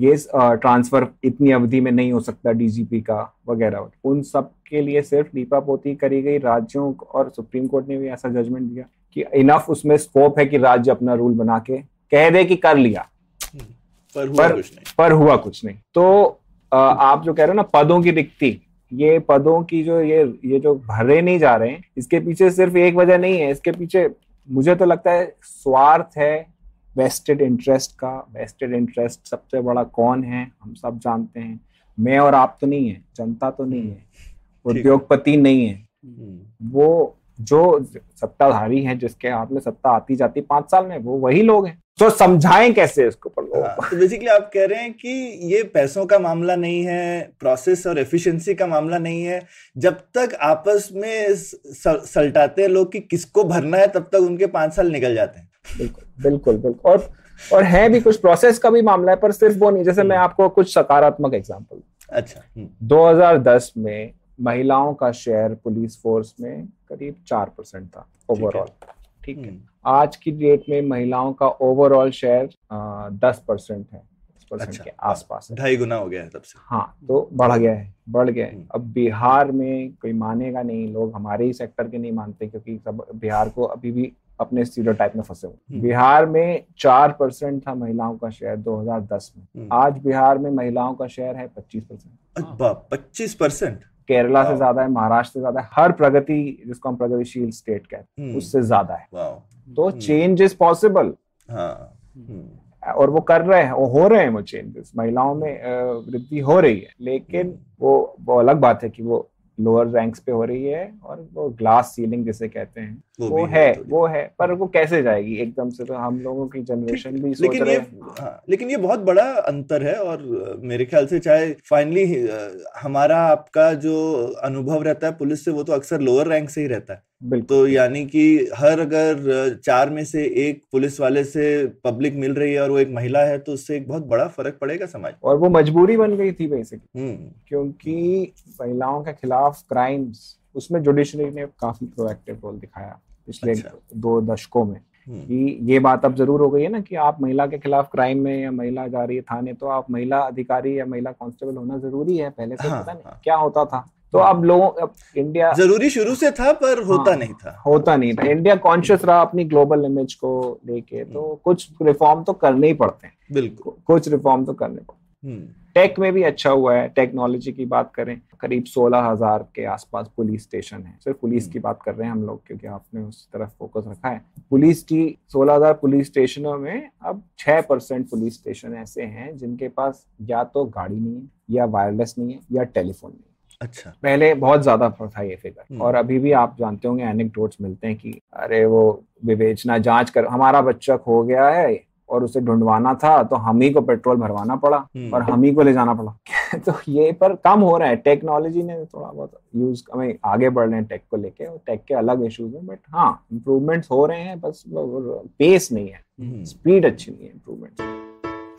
ये ट्रांसफ़र इतनी अवधि में नहीं हो सकता डीजीपी का वगैरह। उन सब के लिए सिर्फ़ लीपापोती करी गई। राज्यों और सुप्रीम कोर्ट ने भी ऐसा जजमेंट दिया कि इनफ उसमें स्कोप है कि राज्य अपना रूल बना के कह दे कि कर लिया। पर हुआ पर- कुछ नहीं। पर हुआ कुछ नहीं। तो अ, आप जो कह रहे हो ना पदों की रिक्ति ये पदों की जो ये ये जो भरे नहीं जा रहे हैं इसके पीछे सिर्फ़ एक वजह नहीं है। इसके पीछे मुझे तो लगता है स्वार्थ है वेस्टेड इंटरेस्ट का वेस्टेड इंटरेस्ट सबसे बड़ा कौन है हम सब जानते हैं। मैं और आप तो नहीं है जनता तो नहीं है उद्योगपति नहीं है। हम्म, वो जो सत्ताधारी हैं जिसके हाथ में सत्ता आती जाती पाँच साल में वो वही लोग हैं। तो समझाएँ कैसे इसको पर लोगों? हाँ, तो बेसिकली आप कह रहे हैं कि ये पैसों का मामला नहीं है प्रोसेस और एफिशिएंसी का मामला नहीं है। जब तक आपस में सलटाते हैं लोग कि किसको भरना है तब तक उनके पाँच साल निकल जाते हैं। बिल्कुल बिल्कुल बिल्कुल। और और है भी कुछ प्रोसेस का भी मामला है पर सिर्फ़ वो नहीं जैसे मैं आपको कुछ सकारात्मक एग्जांपल अच्छा हम्म, 2010 में महिलाओं का शेयर पुलिस फोर्स में करीब चार परसेंट था ओवरऑल ठीक है। हम्म, आज की डेट में महिलाओं का ओवरऑल शेयर दस परसेंट है अच्छा, के आसपास ढाई गुना हो गया है तब से। हाँ तो बढ़ गया है बढ़ गया है। हम्म। अब बिहार में कोई मानेगा नहीं लोग हमारे ही सेक्टर के नहीं मानते क्योंकि सब बिहार को अभी भी अपने स्टीरियोटाइप में फंसे हुए। हम्म। बिहार में चार परसेंट था महिलाओं का शेयर 2010 में। हम्म। आज बिहार में महिलाओं का शेयर है पच्चीस परसेंट। पच्चीस परसेंट? केरला से ज़्यादा है महाराष्ट्र से ज़्यादा है हर प्रगति जिसको हम प्रगतिशील स्टेट कहते हैं उससे ज़्यादा है। तो हम्म। चेंज इज़ पॉसिबल हाँ। हम्म, और वो कर रहे हैं वो हो रहे हैं वो चेंजेस महिलाओं में वृद्धि हो रही है लेकिन वो वो अलग बात है कि वो लोअर रैंक्स पे हो रही है और वो ग्लास सीलिंग जिसे कहते हैं वो वो है वो है पर वो कैसे जाएगी? एकदम से तो हम लोगों की जनरेशन भी सोच लेकिन रहे ये हाँ, लेकिन ये बहुत बड़ा अंतर है और मेरे ख्याल से चाहे फाइनली हमारा आपका जो अनुभव रहता है पुलिस से वो तो अक्सर लोअर रैंक से ही रहता है। तो यानी कि हर अगर चार में से एक पुलिस वाले से पब्लिक मिल रही है और वो एक महिला है तो उससे एक बहुत बड़ा फ़र्क पड़ेगा समाज और वो मजबूरी बन गई थी बेसिकली हम्म। क्योंकि महिलाओं के खिलाफ क्राइम्स उसमें जुडिशरी ने काफ़ी प्रोएक्टिव रोल दिखाया पिछले अच्छा। दो दशकों में हम्म, कि ये बात अब ज़रूर हो गई है ना कि आप महिला के खिलाफ क्राइम में या महिला जा रही है थाने तो आप महिला अधिकारी या महिला कांस्टेबल होना ज़रूरी है पहले से हाँ, पता नहीं हाँ। क्या होता था। तो अब लोगों अब इंडिया ज़रूरी शुरू से था पर होता हाँ। नहीं था। होता नहीं था। इंडिया कॉन्शियस रहा अपनी ग्लोबल इमेज को लेके तो कुछ रिफॉर्म तो करने ही पड़ते हैं। बिल्कुल। कुछ रिफॉर्म तो करने पड़ते हैं। हम्म, टेक में भी अच्छा हुआ है टेक्नोलॉजी की बात करें करीब सोलह हज़ार के आसपास पुलिस स्टेशन है। सिर्फ़ पुलिस की बात कर रहे हैं हम लोग क्योंकि आपने उस तरफ़ फोकस रखा है। पुलिस की सोलह हज़ार पुलिस स्टेशनों में अब छह परसेंट पुलिस स्टेशन ऐसे हैं जिनके पास या तो गाड़ी नहीं है या वायरलेस नहीं है या टेलीफोन नहीं है। अच्छा। पहले बहुत ज़्यादा था ये फिगर हम्म। और अभी भी आप जानते होंगे एनेक्डोट्स मिलते हैं कि अरे वो विवेचना जाँच कर हमारा बच्चा खो गया है और उसे ढूंढवाना था तो हम ही को पेट्रोल भरवाना पड़ा हम्म। और हम ही को ले जाना पड़ा। तो ये पर कम हो रहा है। टेक्नोलॉजी ने थोड़ा बहुत यूज़ हमें आगे बढ़ रहे हैं टेक को लेके और टेक के अलग इश्यूज़ हैं बट हाँ इम्प्रूवमेंट्स हो रहे हैं बस पेस नहीं है। हम्म, स्पीड अच्छी नहीं है improvement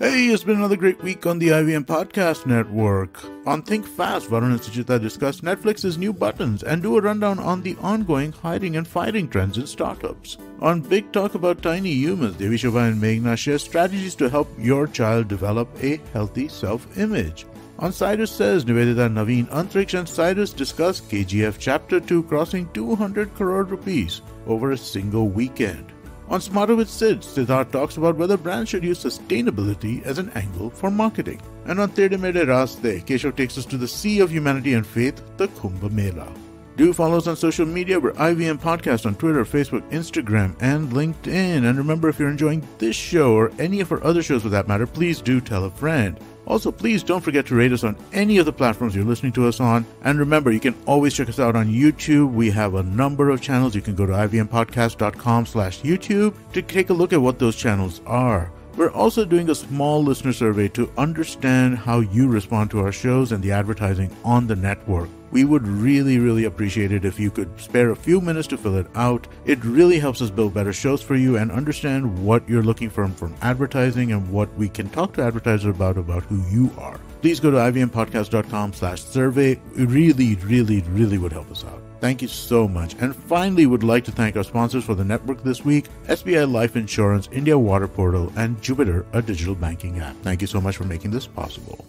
Hey, it's been another great week on the IVM Podcast Network. On Think Fast, Varun and Suchita discuss Netflix's new buttons and do a rundown on the ongoing hiring and firing trends in startups. On Big Talk About Tiny Humans, Devi Shobha and Meghna share strategies to help your child develop a healthy self-image. On Cyrus Says, Nivedita Naveen Antriksh and Cyrus discuss KGF Chapter 2 crossing 200 crore rupees over a single weekend. On Smarter with Sid, Siddharth talks about whether brands should use sustainability as an angle for marketing. And on Tere Mere Raste, Keshav takes us to the sea of humanity and faith, the Kumbh Mela. Do follow us on social media. We're IVM Podcast on Twitter, Facebook, Instagram, and LinkedIn. And remember, if you're enjoying this show or any of our other shows for that matter, please do tell a friend. Also, please don't forget to rate us on any of the platforms you're listening to us on. And remember, you can always check us out on YouTube. We have a number of channels. You can go to ivmpodcast.com slash YouTube to take a look at what those channels are. We're also doing a small listener survey to understand how you respond to our shows and the advertising on the network. We would really, really appreciate it if you could spare a few minutes to fill it out. It really helps us build better shows for you and understand what you're looking for from advertising and what we can talk to advertisers about about who you are. Please go to ivmpodcast.com slash survey. It really, really, really would help us out. Thank you so much. And finally, would like to thank our sponsors for the network this week, SBI Life Insurance, India Water Portal, and Jupiter, a digital banking app. Thank you so much for making this possible.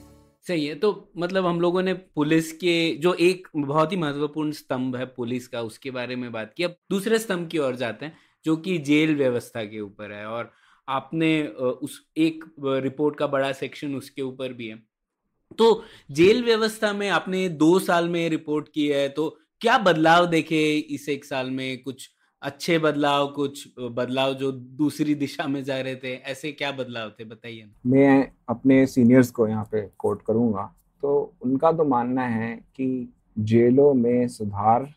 सही है तो मतलब हम लोगों ने police के जो एक बहुत ही महत्वपूर्ण स्तंभ है पुलिस का उसके बारे में बात की अब दूसरे स्तंभ की ओर जाते हैं जो कि जेल व्यवस्था के ऊपर है और आपने उस एक रिपोर्ट का बड़ा सेक्शन उसके ऊपर भी है तो जेल व्यवस्था में आपने दो साल में रिपोर्ट की है तो क्या बदलाव देखे इस एक साल में? कुछ अच्छे बदलाव कुछ बदलाव जो दूसरी दिशा में जा रहे थे ऐसे क्या बदलाव थे बताइए। मैं अपने सीनियर्स को यहाँ पे कोट करूँगा। तो उनका तो मानना है कि जेलों में सुधार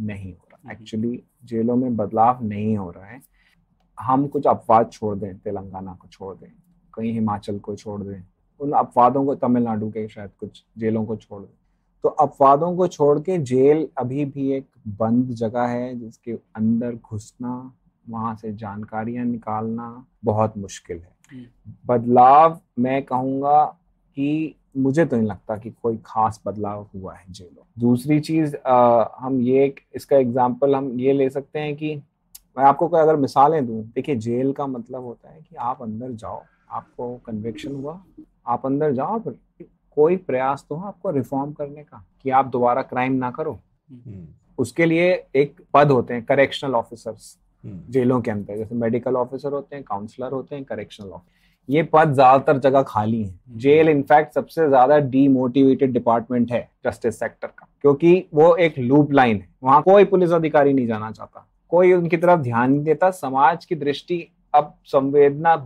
नहीं हो रहा। हम्म। एक्चुअली जेलों में बदलाव नहीं हो रहा है। हम कुछ अपवाद छोड़ दें तेलंगाना को छोड़ दें कहीं हिमाचल को छोड़ दें उन अपवादों को तमिलनाडु के शायद कुछ जेलों को छोड़ दें। तो अपवादों को छोड़ के जेल अभी भी एक बंद जगह है जिसके अंदर घुसना वहाँ से जानकारियाँ निकालना बहुत मुश्किल है। बदलाव मैं कहूँगा कि मुझे तो नहीं लगता कि कोई खास बदलाव हुआ है जेलों दूसरी चीज़ हम ये इसका एग्ज़ाम्पल हम ये ले सकते हैं कि मैं आपको कोई अगर मिसालें दूँ देखिए जेल का मतलब होता है कि आप अंदर जाओ आपको कन्विक्शन हुआ आप अंदर जाओ पर कोई प्रयास तो हो आपको रिफॉर्म करने का कि आप दोबारा क्राइम ना करो। हम्म, उसके लिए एक पद होते हैं करेक्शनल ऑफिसर्स हम्म, जेलों के अंदर। जैसे मेडिकल ऑफिसर होते हैं काउंसलर होते हैं करेक्शनल ऑफिसर ये पद ज़्यादातर जगह खाली हैं। जेल इनफैक्ट सबसे ज़्यादा डीमोटिवेटेड डिपार्टमेंट है जस्टिस सेक्टर का। क्योंकि वो एक लूप लाइन है। वहाँ कोई पुलिस अधिकारी नहीं जाना चाहता। कोई उनकी तरफ़ ध्यान नहीं देता। समाज की दृष्टि अब संवेदना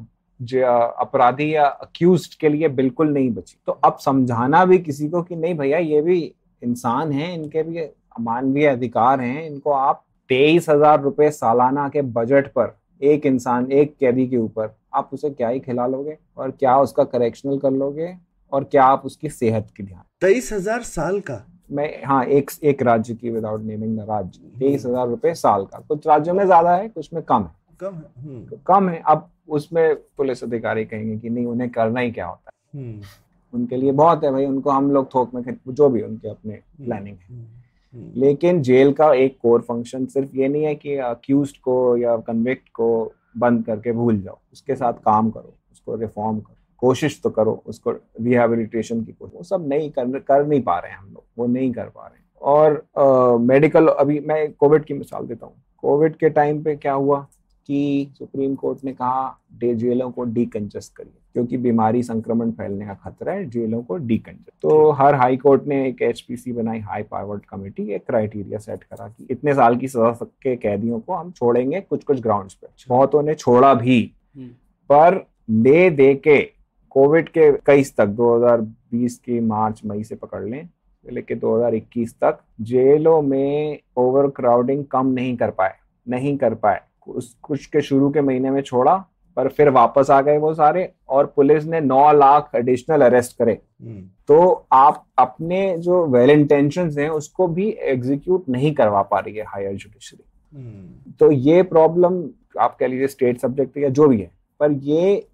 अपराधी या अक्यूज के लिए बिल्कुल नहीं बची। तो अब समझाना भी किसी को कि नहीं भैया ये भी इंसान हैं इनके भी मानवीय अधिकार हैं इनको आप तेईस हज़ार रुपए सालाना के बजट पर एक इंसान एक कैदी के ऊपर आप उसे क्या ही खिला लोगे और क्या उसका करेक्शनल कर लोगे और क्या आप उसकी सेहत की ध्यान तेईस हज़ार साल का? मैं हाँ एक एक राज्य की विदाउट नेमिंग राज्य तेईस हज़ार रुपए साल का। कुछ राज्यों में ज़्यादा है कुछ में कम है। कम है? हम्म, कम है। अब उसमें पुलिस अधिकारी कहेंगे कि नहीं उन्हें करना ही क्या होता है। हम्म, उनके लिए बहुत है भाई उनको हम लोग थोक में जो भी उनके अपने प्लानिंग है। हम्म, हम्म, लेकिन जेल का एक कोर फ़ंक्शन सिर्फ़ ये नहीं है कि अक्यूज को या कन्विक्ट को बंद करके भूल जाओ। उसके साथ काम करो उसको रिफॉर्म करो कोशिश तो करो उसको रिहेबिलिटेशन की कोशिश। वो सब नहीं कर कर नहीं पा रहे हैं हम लोग वो नहीं कर पा रहे हैं। और मेडिकल अभी मैं कोविड की मिसाल देता हूँ। कोविड के टाइम पे क्या हुआ? कि सुप्रीम कोर्ट ने कहा जेलों को डीकंजस्ट करिए क्योंकि बीमारी संक्रमण फैलने का खतरा है जेलों को डीकंजस्ट तो हर हाई कोर्ट ने एक एचपीसी बनाई हाई पावर्ड कमेटी एक क्राइटेरिया सेट करा कि इतने साल की सजा के कैदियों को हम छोड़ेंगे कुछ कुछ ग्राउंड्स पे बहुतों ने छोड़ा भी। हम्म। पर ले दे के कोविड के कईस तक 2020 की मार्च मई से पकड़ लें लेके 2021 तक जेलों में ओवर क्राउडिंग कम नहीं कर पाए नहीं कर पाए। कुछ के शुरू के महीने में छोड़ा पर फिर वापस आ गए वो सारे और पुलिस ने 9 लाख एडिशनल अरेस्ट करे। हम्म, तो आप अपने जो वेल इंटेंशन हैं उसको भी एग्जीक्यूट नहीं करवा पा रही है हायर जुडिशरी हम्म, तो ये प्रॉब्लम आप कह लीजिए स्टेट सब्जेक्ट या जो भी है पर ये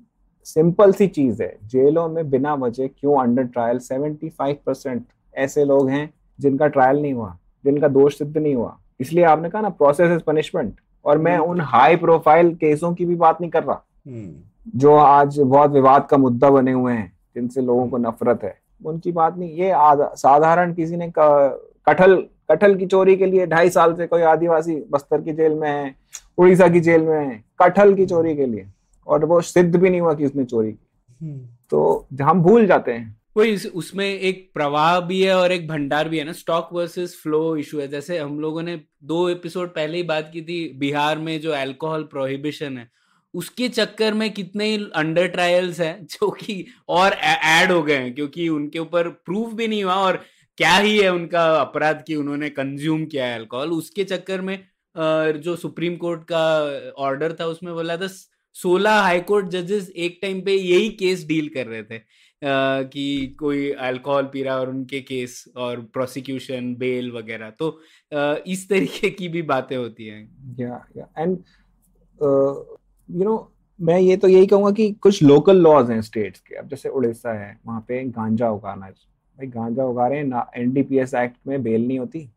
सिंपल सी चीज़ है जेलों में बिना वजह क्यों अंडर ट्रायल 75 परसेंट ऐसे लोग हैं जिनका ट्रायल नहीं हुआ जिनका दोष सिद्ध नहीं हुआ। इसलिए आपने कहा ना प्रोसेस इज़ पनिशमेंट और मैं उन हाई प्रोफ़ाइल केसों की भी बात नहीं कर रहा। हम्म, जो आज बहुत विवाद का मुद्दा बने हुए हैं जिनसे लोगों को नफरत है उनकी बात नहीं ये साधारण किसी ने कटहल कटहल की चोरी के लिए ढाई साल से कोई आदिवासी बस्तर की जेल में है उड़ीसा की जेल में है कटहल की चोरी के लिए और वो सिद्ध भी नहीं हुआ कि उसने चोरी की। हम्म, तो हम भूल जाते हैं। वही उसमें एक प्रवाह भी है और एक भंडार भी है ना। स्टॉक वर्सेस फ्लो इशू है। जैसे हम लोगों ने दो एपिसोड पहले ही बात की थी, बिहार में जो अल्कोहल प्रोहिबिशन है, उसके चक्कर में कितने ही अंडर ट्रायल्स हैं, जो कि और ऐड हो गए हैं, क्योंकि उनके ऊपर प्रूफ भी नहीं हुआ और क्या ही है उनका अपराध कि उन्होंने कंज्यूम किया है अल्कोहल उसके चक्कर में जो सुप्रीम कोर्ट का ऑर्डर था, उसमें बोला था, सोलह हाईकोर्ट जजेस एक टाइम पे यही केस डील कर रहे थे। कि कोई अल्कोहल पी रहा है और उनके केस और प्रोसिक्यूशन, बेल वगैरह। तो इस तरीके की भी बातें होती हैं। And you. नो मैं ये तो यही कहूँगा कि कुछ लोकल लॉज हैं स्टेट्स के। अब जैसे उड़ीसा है, वहाँ पे गांजा उगाना भाई, गांजा उगा रहे हैं, ना एनडीपीएस एक्ट में बेल नहीं होती।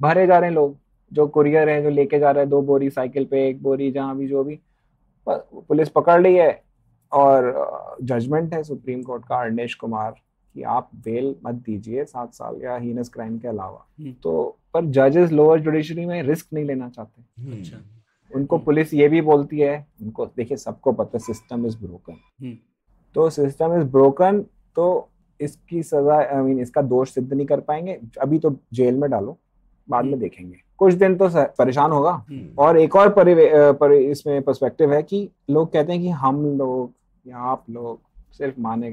भरे जा रहे हैं लोग, जो कुरियर है, जो लेके जा रहे हैं, दो बोरी साइकिल पे, एक बोरी, जहाँ भी, जो भी। पुलिस पकड़ ली है और जजमेंट है सुप्रीम कोर्ट का अर्नेश कुमार कि आप बेल मत दीजिए सात साल या हीनस क्राइम के अलावा हम्म। तो पर जजेस लोअर जुडिशरी में रिस्क नहीं लेना चाहते हम्म, अच्छा। उनको पुलिस ये भी बोलती है उनको देखिए सबको पता है सिस्टम इज़ ब्रोकन हम्म। तो सिस्टम इज़ ब्रोकन तो इसकी सजा आई मीन इसका दोष सिद्ध नहीं कर पाएँगे अभी तो जेल में डालो बाद में हम्म। देखेंगे कुछ दिन तो परेशान होगा हम्म, और एक और परिवे अ, पर इसमें पर्सपेक्टिव है कि लोग कहते हैं कि हम लोग या आप लोग सिर्फ़ माने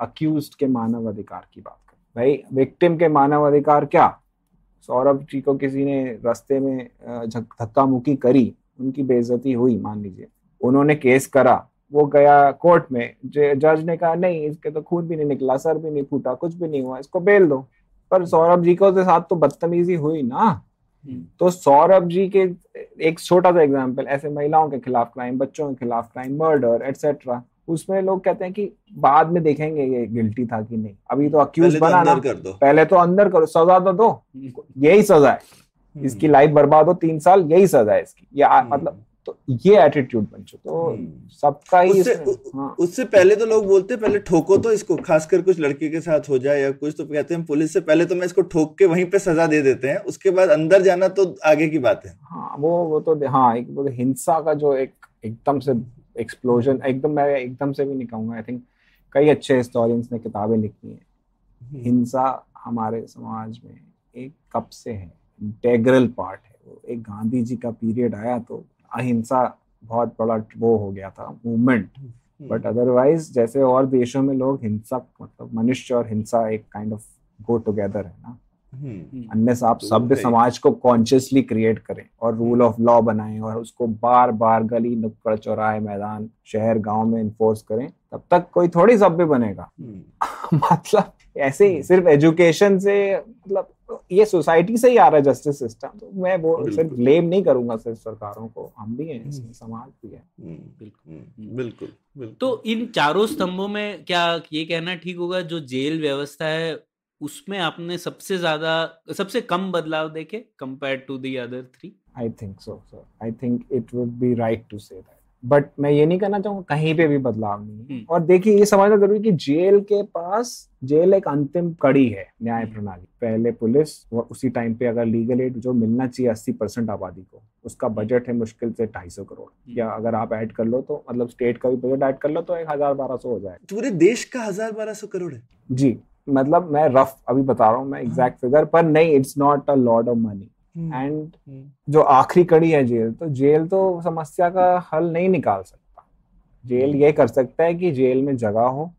अक्यूज के मानव अधिकार की बात कर। भाई विक्टिम के मानव अधिकार क्या? सौरभ जी को किसी ने रास्ते में धक्का मुक्की करी उनकी बेइज्जती हुई मान लीजिए। उन्होंने केस करा वो गया कोर्ट में जज ने कहा नहीं इसके तो खून भी नहीं निकला सर भी नहीं फूटा कुछ भी नहीं हुआ इसको बेल दो। पर सौरभ जी को के साथ तो बदतमीजी हुई ना। हम्म, तो सौरभ जी के एक छोटा सा एग्ज़ाम्पल ऐसे महिलाओं के खिलाफ क्राइम बच्चों के खिलाफ क्राइम मर्डर एटसेट्रा उसमें लोग कहते हैं कि बाद में देखेंगे ये गिल्टी था कि नहीं। अभी तो अक्यूज पहले तो बना ना। अंदर कर दो। पहले तो अंदर करो सजा तो दो। हम्म, यही सजा है। इसकी लाइफ बर्बाद हो तीन साल यही सजा है इसकी। ये हम्म। मतलब तो ये एटीट्यूड बन चुका तो हम्म। सबका ही उससे हाँ। उससे पहले तो लोग बोलते हैं, पहले ठोको तो इसको खासकर कुछ लड़के के साथ हो जाए या कुछ तो कहते हैं पुलिस से पहले तो मैं इसको ठोक के वहीं पे सजा दे देते हैं। उसके बाद अंदर जाना तो आगे की बात है। हाँ वो वो तो हाँ एक वो तो हिंसा का जो एक एकदम से एक्सप्लोजन एकदम मैं एकदम से भी नहीं कहूँगा। आई थिंक कई अच्छे हिस्टोरियंस ने किताबें लिखी हैं। हिंसा हमारे समाज में एक कब से है इंटेग्रल पार्ट है। वो एक गांधी जी का पीरियड आया तो अहिंसा बहुत बड़ा वो हो गया था मूवमेंट बट अदरवाइज़ जैसे और देशों में लोग हिंसा मतलब मनुष्य और हिंसा एक काइंड ऑफ़ गो टुगेदर है ना। हम्म, आप तो सभ्य समाज को कॉन्शियसली क्रिएट करें और रूल ऑफ़ लॉ बनाएँ और उसको बार बार गली नुक्कड़ चौराहे मैदान शहर गाँव में इन्फोर्स करें तब तक कोई थोड़ी सभ्य बनेगा। हम्म, मतलब ऐसे ही सिर्फ़ एजुकेशन से मतलब ये सोसाइटी से ही आ रहा है जस्टिस सिस्टम तो मैं वो सिर्फ़ ब्लेम नहीं करूँगा सिर्फ़ सरकारों को हम भी हैं इसमें समाज भी है। हम्म, बिल्कुल। हम्म, बिल्कुल बिल्कुल। तो इन चारों स्तंभों में क्या ये कहना ठीक होगा जो जेल व्यवस्था है उसमें आपने सबसे ज़्यादा सबसे कम बदलाव देखे compare to the other three I think so sir I think it would be right to say that but मैं ये नहीं कहना चाहूँगा कहीं पे भी बदलाव नहीं है। हम्म। और देखिए ये समझना ज़रूरी कि जेल के पास जेल एक अंतिम कड़ी है न्याय हम्म। प्रणाली। पहले पुलिस और उसी टाइम पे अगर लीगल एड जो मिलना चाहिए अस्सी परसेंट आबादी को उसका बजट है मुश्किल से ढाई सौ करोड़। हम्म। या अगर आप ऐड कर लो तो मतलब स्टेट का भी बजट ऐड कर लो तो एक हज़ार बारह सौ हो जाए पूरे देश का हज़ार बारह सौ करोड़ है। जी। मतलब मैं रफ अभी बता रहा हूँ मैं एग्जैक्ट फिगर पर नहीं it's not a lot of money hmm, and hmm, जो आखिरी कड़ी है जेल तो जेल तो समस्या का हल नहीं निकाल सकता। जेल ये कर सकता है कि जेल में जगह हो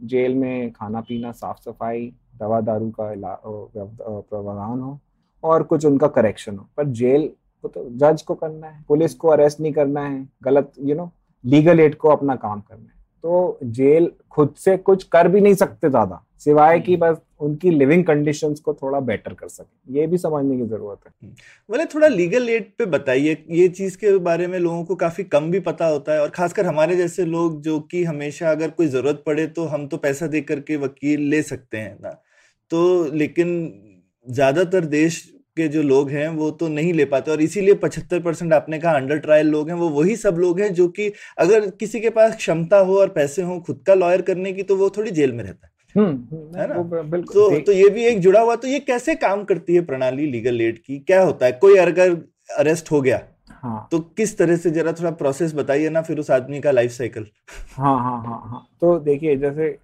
जेल में खाना पीना साफ़ सफ़ाई दवा दारू का प्रावधान हो और कुछ उनका करेक्शन हो। पर जेल को तो जज को करना है पुलिस को अरेस्ट नहीं करना है गलत यू नो लीगल एड को अपना काम करना है। तो जेल खुद से कुछ कर भी नहीं सकते ज़्यादा सिवाय कि बस उनकी लिविंग कंडीशंस को थोड़ा बेटर कर सके। ये भी समझने की ज़रूरत है। बोले थोड़ा लीगल एड पे बताइए ये चीज़ के बारे में लोगों को काफ़ी कम भी पता होता है और खासकर हमारे जैसे लोग जो कि हमेशा अगर कोई ज़रूरत पड़े तो हम तो पैसा दे करके वकील ले सकते हैं ना। तो लेकिन ज़्यादातर देश के जो लोग हैं वो तो नहीं ले पाते और इसीलिए पचहत्तर परसेंट आपने कहा अंडर ट्रायल लोग हैं वो वही सब लोग हैं जो कि अगर किसी के पास क्षमता हो और पैसे हो खुद का लॉयर करने की तो वो थोड़ी जेल में रहता है। हम्म, हम्म, है ना? बिल्कुल। तो तो ये भी एक जुड़ा हुआ तो ये कैसे काम करती है प्रणाली लीगल एड की? क्या होता है? कोई अगर अरेस्ट हो गया हाँ। तो किस तरह से जरा थोड़ा प्रोसेस बताइए ना फिर उस आदमी का लाइफ साइकिल। हाँ हाँ हाँ हाँ। तो देखिए जैसे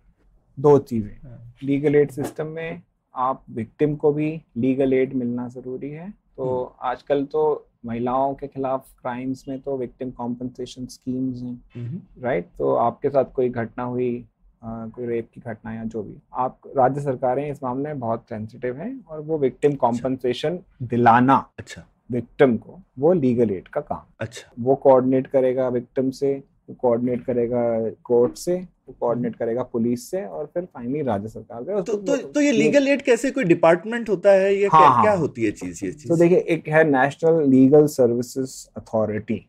दो चीज़ें हाँ। लीगल एड सिस्टम में आप विक्टिम को भी लीगल एड मिलना ज़रूरी है। तो हम्म। आजकल तो महिलाओं के खिलाफ क्राइम्स में तो विक्टिम कॉम्पनसेशन स्कीम्स हैं राइट तो आपके साथ कोई घटना हुई अ, कोई रेप की घटना या जो भी आप राज्य सरकारें इस मामले में बहुत सेंसिटिव हैं और वो विक्टिम कॉम्पनसेशन अच्छा। दिलाना अच्छा। विक्टिम को वो लीगल एड का काम अच्छा। वो कोऑर्डिनेट करेगा विक्टिम से कोऑर्डिनेट करेगा कोर्ट से कोऑर्डिनेट करेगा पुलिस से और फिर फाइनली राज्य सरकार से तो तो तो ये लीगल एड कैसे कोई डिपार्टमेंट होता है या हाँ, क्या हाँ। क्या होती है चीज़ ये चीज़? तो देखिए एक है नेशनल लीगल सर्विसेज़ अथॉरिटी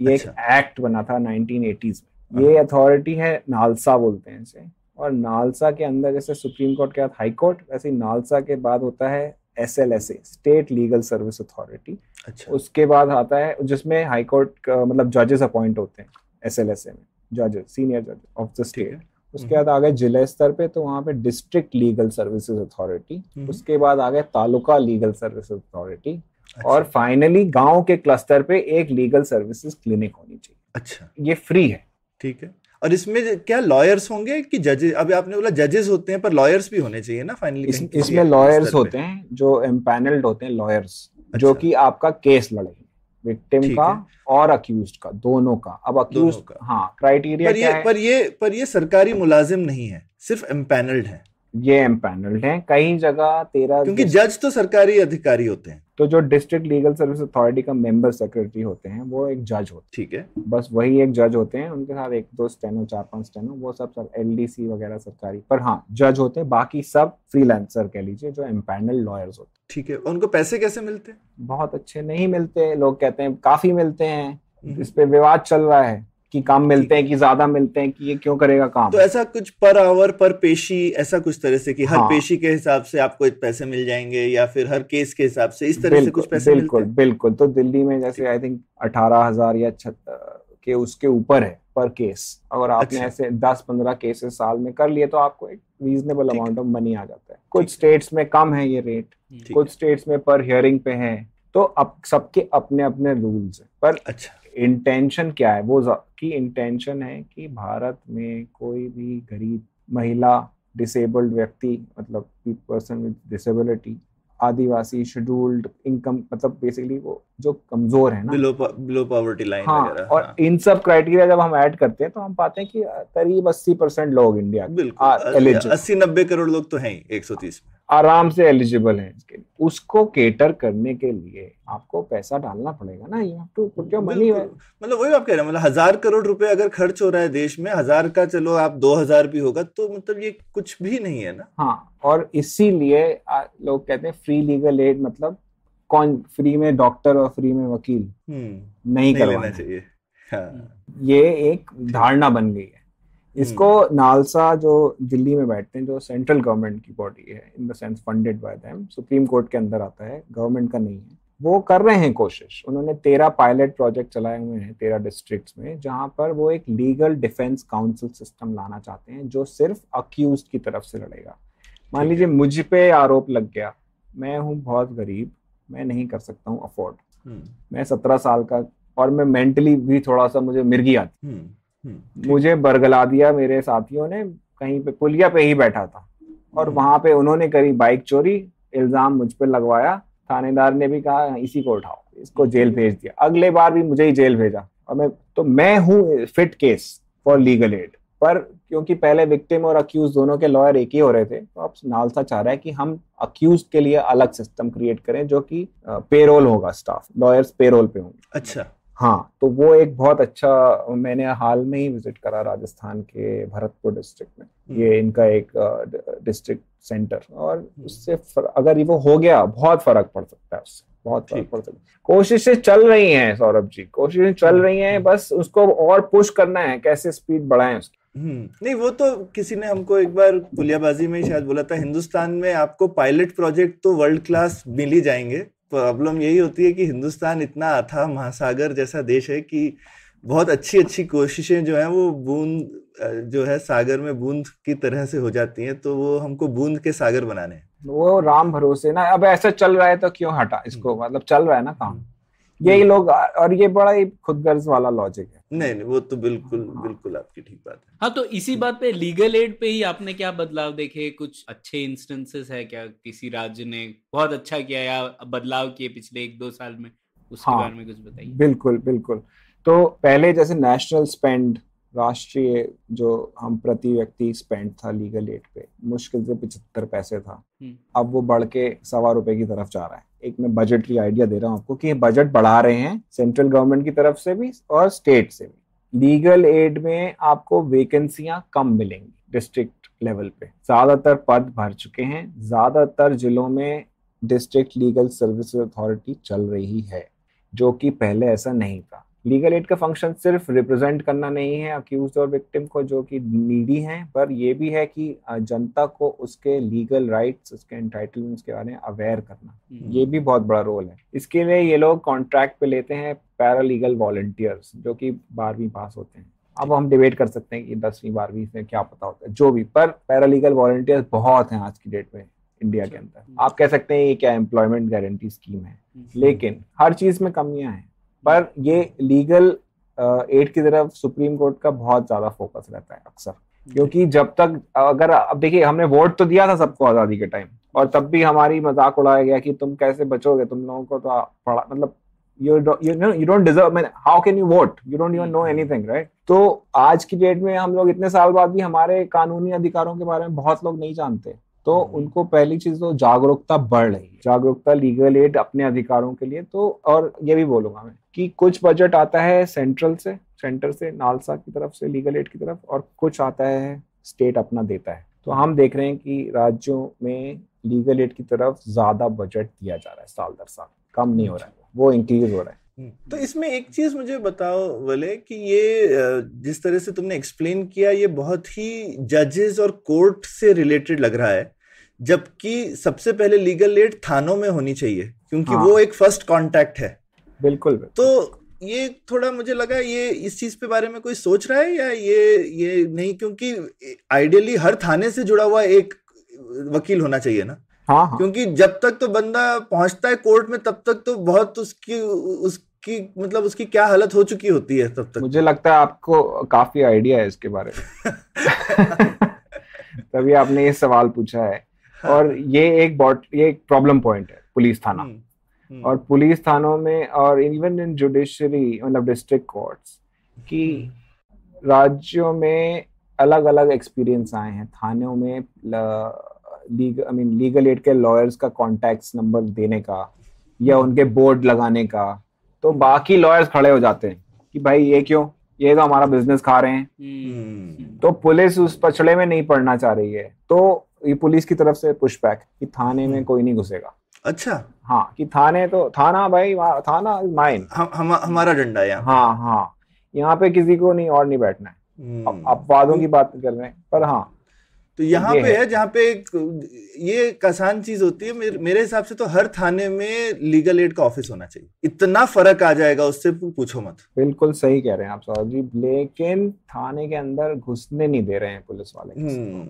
ये अच्छा। एक। एक्ट बना था 1980s में। ये अथॉरिटी है नालसा बोलते हैं इसे। और नालसा के अंदर जैसे सुप्रीम कोर्ट के बाद हाई कोर्ट वैसे नालसा के बाद होता है S L S A state legal service authority अच्छा। उसके बाद आता है जिसमें हाई कोर्ट मतलब जजेस अपॉइंट होते हैं एस एल एस ए में। जजेस सीनियर जज ऑफ़ द स्टेट उसके बाद आ गए जिला स्तर पे तो वहाँ पे district legal services authority hmm. उसके बाद आ गए तालुका लीगल सर्विस अथॉरिटी अच्छा, और फाइनली गाँव के क्लस्टर पे एक लीगल सर्विसेज़ क्लिनिक होनी चाहिए। अच्छा। ये फ्री है। ठीक है। और इसमें क्या लॉयर्स होंगे कि जजेस अभी आपने बोला जजेस होते हैं पर लॉयर्स भी होने चाहिए ना फाइनली इस, इसमें लॉयर्स होते हैं जो एम्पैनल्ड होते हैं लॉयर्स जो अच्छा। कि आपका केस लड़ेंगे विक्टिम का और अक्यूज का दोनों का। अब अक्यूज का। हाँ क्राइटेरिया पर ये है? पर ये पर ये सरकारी मुलाजिम नहीं है सिर्फ़ एम्पैनल्ड है। ये एम्पैनल्ड है। कई जगह तेरह क्योंकि जज तो सरकारी अधिकारी होते हैं। तो जो डिस्ट्रिक्ट लीगल सर्विस अथॉरिटी का मेंबर सेक्रेटरी होते हैं वो एक जज होते ठीक है। हैं बस वही एक जज होते हैं उनके साथ एक दो स्टेनो चार पाँच स्टेनो वो सब सब एलडीसी वगैरह सरकारी पर हाँ जज होते हैं बाकी सब फ्रीलांसर कह लीजिए जो एम्पैनल लॉयर्स होते हैं। ठीक है उनको पैसे कैसे मिलते हैं हैं? बहुत अच्छे नहीं मिलते लोग कहते हैं काफ़ी मिलते हैं हम्म। इस पे विवाद चल रहा है। कि कम मिलते हैं कि ज़्यादा मिलते हैं कि ये क्यों करेगा काम? तो ऐसा कुछ पर आवर पर पेशी ऐसा कुछ तरह से कि हर हाँ। पेशी के हिसाब से आपको पैसे मिल जाएँगे या फिर हर केस के हिसाब से इस तरह से कुछ पैसे बिल्कुल मिलते हैं? बिल्कुल। तो दिल्ली में जैसे आई थिंक अठारह हज़ार या छत के उसके ऊपर है पर केस। अगर आपने अच्छा। ऐसे दस पंद्रह केसेस साल में कर लिए तो आपको एक रीजनेबल अमाउंट ऑफ़ मनी आ जाता है। कुछ स्टेट्स में कम है ये रेट कुछ स्टेट्स में पर हियरिंग पे है। तो अब सबके अपने अपने रूल्स हैं। पर अच्छा। इंटेंशन क्या है? वो की इंटेंशन है कि भारत में कोई भी गरीब महिला डिसेबल्ड व्यक्ति मतलब पर्सन विद डिसेबिलिटी आदिवासी शेड्यूल्ड इनकम मतलब बेसिकली वो जो कमज़ोर है ना। बिलो बिलो पॉवर्टी लाइन हाँ और हाँ, इन सब क्राइटेरिया जब हम ऐड करते हैं तो हम पाते हैं कि करीब अस्सी परसेंट लोग इंडिया. अस्सी नब्बे करोड़ लोग तो हैं ही एक सौ तीस में। आराम से एलिजिबल है इसके लिए। उसको केटर करने के लिए आपको पैसा डालना पड़ेगा ना you have to put your money. मतलब वही आप कह रहे हैं मतलब हज़ार करोड़ रुपए अगर खर्च हो रहा है देश में हज़ार का चलो आप दो हज़ार भी होगा तो मतलब ये कुछ भी नहीं है ना। हाँ और इसीलिए लोग कहते हैं फ्री लीगल एड मतलब कौन फ्री में डॉक्टर और फ्री में वकील हम्म नहीं नहीं करवाना। चाहिए। हाँ। ये एक धारणा बन गई है। इसको नालसा जो दिल्ली में बैठते हैं जो सेंट्रल गवर्नमेंट की बॉडी है in the sense funded by them supreme court के अंदर आता है गवर्नमेंट का नहीं है। वो कर रहे हैं कोशिश। उन्होंने तेरह पायलट प्रोजेक्ट चलाए हुए हैं तेरह डिस्ट्रिक्ट्स में जहाँ पर वो एक लीगल डिफेंस काउंसिल सिस्टम लाना चाहते हैं जो सिर्फ़ अक्यूज की तरफ़ से लड़ेगा। मान लीजिए मुझ पे आरोप लग गया मैं हूँ बहुत गरीब मैं नहीं कर सकता हूँ अफोर्ड हम्म, मैं सत्रह साल का और मैं मेंटली भी थोड़ा सा मुझे मिर्गी आती। हम्म, मुझे बरगला दिया मेरे साथियों ने कहीं पे पुलिया पे ही बैठा था। और हम्म। वहाँ पे उन्होंने करी बाइक चोरी इल्ज़ाम मुझ पर लगवाया। थानेदार ने भी कहा इसी को उठाओ इसको जेल भेज दिया। अगले बार भी मुझे ही जेल भेजा। और मैं तो मैं हूँ fit case for legal aid. पर क्योंकि पहले विक्टिम और अक्यूज दोनों के लॉयर एक ही हो रहे थे तो अब नालसा चाह रहा है कि हम अक्यूज के लिए अलग सिस्टम क्रिएट करें जो कि पेरोल होगा स्टाफ लॉयर्स पेरोल पे होंगे। अच्छा। हाँ तो वो एक बहुत अच्छा मैंने हाल में ही विज़िट करा राजस्थान के भरतपुर डिस्ट्रिक्ट में। ये इनका एक डिस्ट्रिक्ट सेंटर और उससे अगर ये वो हो गया बहुत फ़र्क पड़ सकता है उससे बहुत फ़र्क पड़ सकता है। कोशिशें चल रही हैं सौरभ जी कोशिशें चल रही हैं बस उसको और पुश करना है कैसे स्पीड बढ़ाएँ उसकी। हम्म नहीं वो तो किसी ने हमको एक बार पुलियाबाजी में शायद बोला था हिंदुस्तान में आपको पायलट प्रोजेक्ट तो वर्ल्ड क्लास मिल ही जाएँगे। प्रॉब्लम यही होती है कि हिंदुस्तान इतना अथाह महासागर जैसा देश है कि बहुत अच्छी अच्छी कोशिशें जो हैं वो बूंद जो है सागर में बूंद की तरह से हो जाती हैं तो वो हमको बूंद के सागर बनाने वो राम भरोसे ना अब ऐसा चल रहा है तो क्यों हटा इसको? मतलब चल रहा है ना काम? यही लोग और ये बड़ा ही खुदगर्ज वाला लॉजिक है। नहीं नहीं वो तो बिल्कुल बिल्कुल आपकी ठीक बात है। हाँ तो इसी बात पे लीगल एड पे ही आपने क्या बदलाव देखे? कुछ अच्छे इंस्टेंसेस है क्या? किसी राज्य ने बहुत अच्छा किया या बदलाव किए पिछले एक दो साल में? उसके हाँ। बारे में कुछ बताइए। बिल्कुल बिल्कुल। तो पहले जैसे नेशनल स्पेंड राष्ट्रीय जो हम प्रति व्यक्ति स्पेंड था लीगल एड पे मुश्किल से पिछहत्तर पैसे था। हम्म। अब वो बढ़ के सवा रुपए की तरफ़ जा रहा है। एक मैं बजटरी आइडिया दे रहा हूँ आपको कि ये बजट बढ़ा रहे हैं सेंट्रल गवर्नमेंट की तरफ़ से भी और स्टेट से भी। लीगल एड में आपको वेकेंसियाँ कम मिलेंगी डिस्ट्रिक्ट लेवल पे। ज़्यादातर पद भर चुके हैं। ज़्यादातर जिलों में डिस्ट्रिक्ट लीगल सर्विस अथॉरिटी चल रही है जो कि पहले ऐसा नहीं था। लीगल एड का फ़ंक्शन सिर्फ़ रिप्रेजेंट करना नहीं है अक्यूज और विक्टिम को जो कि नीडी हैं पर यह भी है कि जनता को उसके लीगल राइट्स उसके एंटाइटलमेंट्स के बारे में अवेयर करना। हम्म। ये भी बहुत बड़ा रोल है। इसके लिए ये लोग कॉन्ट्रैक्ट पे लेते हैं पैरालीगल वॉलंटियर्स जो कि बारहवीं पास होते हैं। अब हम डिबेट कर सकते हैं कि दसवीं बारहवीं में क्या पता होता है जो भी पर पैरालीगल वॉलंटियर्स बहुत हैं आज की डेट में इंडिया के अंदर। आप कह सकते हैं ये क्या एम्प्लॉयमेंट गारंटी स्कीम है। लेकिन हर चीज़ में कमियाँ हैं। पर ये लीगल एड की तरफ़ सुप्रीम कोर्ट का बहुत ज़्यादा फोकस रहता है अक्सर। क्योंकि जब तक अगर अब देखिए हमने वोट तो दिया था सबको आज़ादी के टाइम और तब भी हमारी मज़ाक उड़ाया गया कि तुम कैसे बचोगे तुम लोगों को तो पढ़ा मतलब you you you don't deserve man how can you vote you don't even know anything right तो आज की डेट में हम लोग इतने साल बाद भी हमारे कानूनी अधिकारों के बारे में बहुत लोग नहीं जानते। तो उनको पहली चीज़ तो जागरूकता बढ़ रही है। जागरूकता लीगल एड अपने अधिकारों के लिए। तो और ये भी बोलूँगा मैं कि कुछ बजट आता है सेंट्रल से, सेंटर से, नालसा की तरफ़ से, लीगल एड की तरफ़, और कुछ आता है स्टेट अपना देता है। तो हम देख रहे हैं कि राज्यों में लीगल एड की तरफ़ ज़्यादा बजट दिया जा रहा है साल दर साल। कम नहीं हो रहा है। वो इंक्रीज हो रहा है। हम्म। तो इसमें एक चीज़ मुझे बताओ वले कि ये जिस तरह से तुमने एक्सप्लेन किया, ये बहुत ही जजेस और कोर्ट से रिलेटेड लग रहा है। जबकि सबसे पहले लीगल एड थानों में होनी चाहिए क्योंकि हाँ। वो एक फ़र्स्ट कांटेक्ट है। बिल्कुल बिल्कुल। तो ये थोड़ा मुझे लगा ये इस चीज़ पे बारे में कोई सोच रहा है या ये ये नहीं? क्योंकि आइडियली हर थाने से जुड़ा हुआ एक वकील होना चाहिए ना। हाँ हाँ। क्योंकि जब तक तो बंदा पहुँचता है कोर्ट में तब तक तो बहुत उसकी उसकी मतलब उसकी क्या हालत हो चुकी होती है तब तक। मुझे लगता है आपको काफ़ी आइडिया है इसके बारे में। तभी आपने ये सवाल पूछा है। और ये एक बॉट ये एक प्रॉब्लम पॉइंट है पुलिस थाना। हम्म, हम्म, और पुलिस थानों में और इवन इन जुडिशरी मतलब डिस्ट्रिक्ट कोर्ट्स की राज्यों में अलग अलग एक्सपीरियंस आए हैं। थानों में league I mean legal aid के लॉयर्स का कॉन्टैक्ट नंबर देने का या उनके बोर्ड लगाने का तो बाकी लॉयर्स खड़े हो जाते हैं कि भाई ये क्यों? ये तो हमारा बिज़नेस खा रहे हैं। हम्म, तो पुलिस उस पछड़े में नहीं पड़ना चाह रही है। तो ये पुलिस की तरफ़ से पुश बैक कि थाने में कोई नहीं घुसेगा। अच्छा। हाँ कि थाने तो थाना भाई थाना माइन हम, हम हमारा डंडा है यहाँ हाँ हाँ। यहाँ पे किसी को नहीं और नहीं बैठना है। हम्म, अब अपवादों की बात कर रहे हैं पर हाँ। तो यहाँ पे है। है जहाँ पे ये एक आसान चीज़ होती है मेरे, मेरे हिसाब से तो हर थाने में लीगल एड का ऑफ़िस होना चाहिए। इतना फ़र्क आ जाएगा उससे पूछो मत। बिल्कुल सही कह रहे हैं आप सौरभ जी। लेकिन थाने के अंदर घुसने नहीं दे रहे हैं पुलिस वाले। हम्म।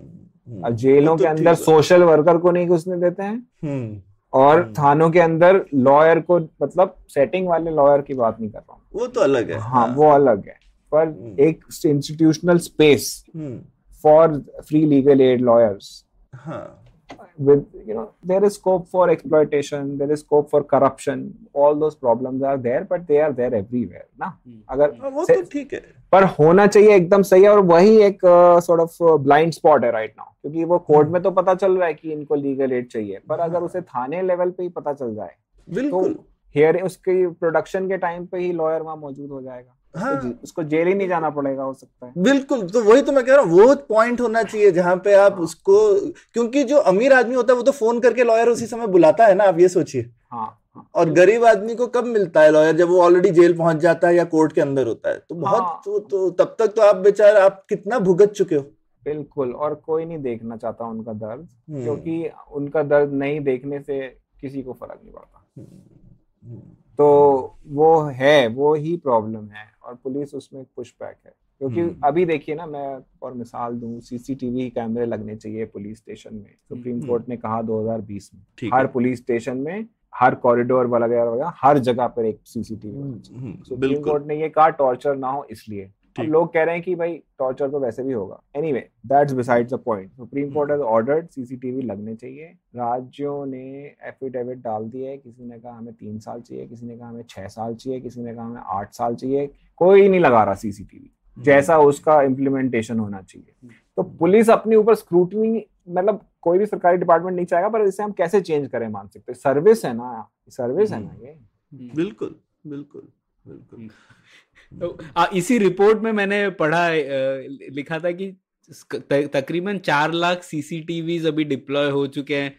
अब जेलों तो के अंदर सोशल वर्कर को नहीं घुसने देते हैं? हम्म। और हम्म। थानों के अंदर लॉयर को मतलब सेटिंग वाले लॉयर की बात नहीं कर रहा हूँ। वो तो अलग है। हाँ वो अलग है। पर हम्म। एक institutional space hmm. For free legal aid lawyers हाँ। With you know there is scope for exploitation there is scope for corruption. All those problems are there but they are there everywhere ना अगर हाँ, वो तो ठीक है। पर होना चाहिए एकदम सही है और वही एक सॉर्ट ऑफ़ ब्लाइंड स्पॉट है राइट नाउ क्योंकि वो कोर्ट में तो पता चल रहा है कि इनको लीगल एड चाहिए पर अगर उसे थाने लेवल पे ही पता चल जाए तो बिल्कुल। हियर उसके प्रोडक्शन के टाइम पे ही लॉयर वहाँ मौजूद हो जाएगा। हाँ। उसको, जेल ही नहीं जाना पड़ेगा हो सकता है। बिल्कुल तो वही तो मैं कह रहा हूँ वो पॉइंट होना चाहिए जहाँ पे आप उसको क्योंकि जो अमीर आदमी होता है वो तो फ़ोन करके लॉयर उसी समय बुलाता है ना आप ये सोचिए। हाँ हाँ। और गरीब आदमी को कब मिलता है लॉयर जब वो ऑलरेडी जेल पहुँच जाता है या कोर्ट के अंदर होता है? तो बहुत हाँ। तो, तो तब तक तो आप बेचारा आप कितना भुगत चुके हो? बिल्कुल और कोई नहीं देखना चाहता उनका दर्द हम्म, क्योंकि उनका दर्द नहीं देखने से किसी को फ़र्क नहीं पड़ता। हम्म, तो वो है वो ही प्रॉब्लम है। और पुलिस उसमें पुश बैक है। क्योंकि हम्म। अभी देखिए ना मैं और मिसाल दूँ सीसीटीवी कैमरे लगने चाहिए पुलिस स्टेशन में। Supreme hmm. कोर्ट ने कहा 2020 में। हर पुलिस स्टेशन में हर कॉरिडोर वगैरह वगैरह हर जगह पर एक CCTV hmm, hmm, supreme court ने ये कहा टॉर्चर ना हो इसलिए। अब लोग कह रहे हैं कि भाई टॉर्चर तो वैसे भी होगा। Anyway that's besides the point supreme court has ordered CCTV लगने चाहिए। राज्यों ने एफिडेविट डाल दिए किसी ने कहा हमें तीन साल चाहिए किसी ने कहा हमें छह साल चाहिए किसी ने कहा हमें आठ साल चाहिए। कोई नहीं लगा रहा सीसीटीवी जैसा उसका इम्प्लीमेंटेशन होना चाहिए। तो पुलिस अपने ऊपर स्क्रूटनी मतलब कोई भी सरकारी डिपार्टमेंट नहीं चाहेगा पर इसे हम कैसे चेंज करें मान सकते सर्विस है ना सर्विस है ना ये। बिल्कुल बिल्कुल बिल्कुल। तो आ, इसी रिपोर्ट में मैंने पढ़ा लिखा था कि तकरीबन चार लाख सीसीटीवी अभी डिप्लॉय हो चुके हैं।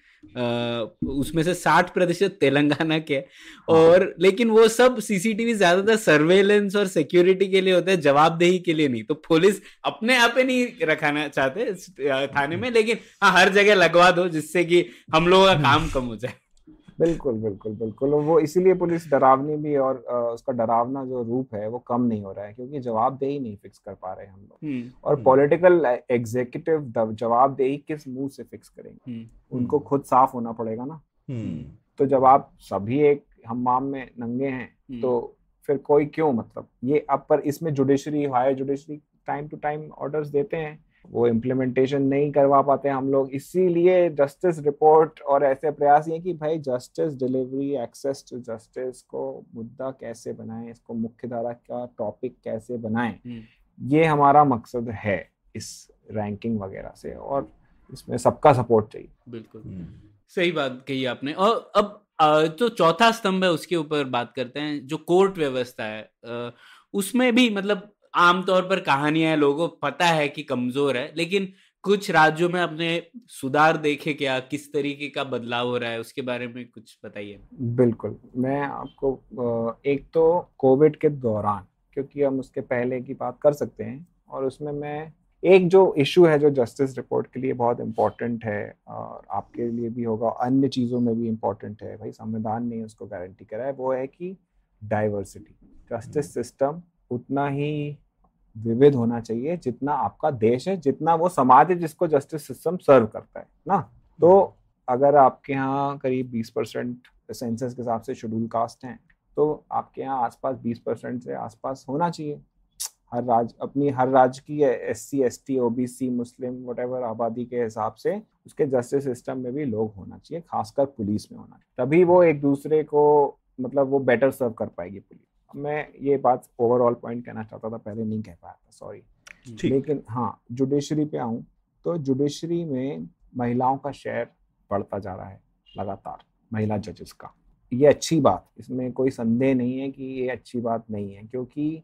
उसमें से साठ प्रतिशत तेलंगाना के हैं। और लेकिन वो सब सीसीटीवी ज़्यादातर सर्वेलेंस और सिक्योरिटी के लिए होते हैं जवाबदेही के लिए नहीं। तो पुलिस अपने आप ही नहीं रखाना चाहते थाने में लेकिन हाँ हर जगह लगवा दो जिससे कि हम लोगों का काम कम हो जाए। बिल्कुल बिल्कुल बिल्कुल। वो इसीलिए पुलिस डरावनी भी और उसका डरावना जो रूप है वो कम नहीं हो रहा है क्योंकि जवाबदेही नहीं फिक्स कर पा रहे हम लोग। हम्म, और हम्म। पॉलिटिकल एग्जीक्यूटिव जवाबदेही किस मुँह से फिक्स करेंगे? हम्म, उनको खुद साफ़ होना पड़ेगा ना। हम्म, तो जब आप सभी एक हमाम में नंगे हैं हम्म। तो फिर कोई क्यों मतलब? ये अब पर इसमें judiciary higher judiciary time to time orders देते हैं। वो इम्प्लीमेंटेशन नहीं करवा पाते हम लोग इसीलिए जस्टिस रिपोर्ट और ऐसे प्रयास ये कि भाई justice delivery access to justice को मुद्दा कैसे बनाएँ इसको मुख्य धारा का टॉपिक कैसे बनाएँ हम्म। ये हमारा मकसद है इस रैंकिंग वगैरह से और इसमें सबका सपोर्ट चाहिए बिल्कुल हम्म। सही बात कही आपने और अब जो चौथा स्तंभ है उसके ऊपर बात करते हैं जो कोर्ट व्यवस्था है उसमें भी मतलब आमतौर पर कहानियाँ हैं लोगों पता है कि कमज़ोर है लेकिन कुछ राज्यों में अपने सुधार देखे क्या किस तरीके का बदलाव हो रहा है उसके बारे में कुछ बताइए। बिल्कुल मैं आपको एक तो कोविड के दौरान क्योंकि हम उसके पहले की बात कर सकते हैं और उसमें मैं एक जो इशू है जो जस्टिस रिपोर्ट के लिए बहुत इम्पोर्टेंट है और आपके लिए भी होगा अन्य चीज़ों में भी इम्पोर्टेंट है भाई संविधान ने उसको गारंटी करा है वो है कि डाइवर्सिटी जस्टिस सिस्टम उतना ही विविध होना चाहिए, जितना आपका देश है, जितना वो समाज है जिसको जस्टिस सिस्टम सर्व करता है, ना? तो अगर आपके यहाँ करीब 20 परसेंट सेंसस के हिसाब से शेड्यूल कास्ट हैं तो आपके यहाँ आसपास 20 परसेंट से आसपास होना चाहिए। हर राज्य अपनी हर राज्य की S C S T O B C Muslim what आबादी के हिसाब से उसके जस्टिस सिस्टम में भी लोग होना चाहिए, खासकर पुलिस में होना चाहिए। तभी वो एक दूसरे को मतलब वो बेटर सर्व कर पाएगी पुलिस। मैं ये बात ओवरऑल पॉइंट कहना चाहता था पहले नहीं कह पाया था सॉरी लेकिन हाँ जुडिशरी पे आऊँ तो जुडिशरी में महिलाओं का शेयर बढ़ता जा रहा है लगातार महिला जजेस का। ये अच्छी बात इसमें कोई संदेह नहीं है कि ये अच्छी बात नहीं है क्योंकि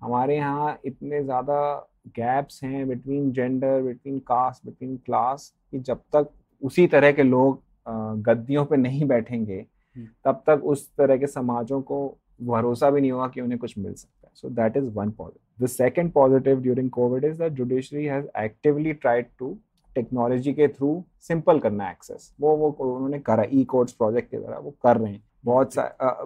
हमारे यहाँ इतने ज़्यादा गैप्स हैं between gender between caste between class कि जब तक उसी तरह के लोग गद्दियों पे नहीं बैठेंगे हम्म। तब तक उस तरह के समाजों को भरोसा भी नहीं होगा कि उन्हें कुछ मिल सकता है। So that is one positive the second positive during COVID is that judiciary has actively tried to technology के थ्रू सिंपल करना एक्सेस वो वो उन्होंने करा ई कोर्ट्स प्रोजेक्ट के द्वारा वो कर रहे हैं। बहुत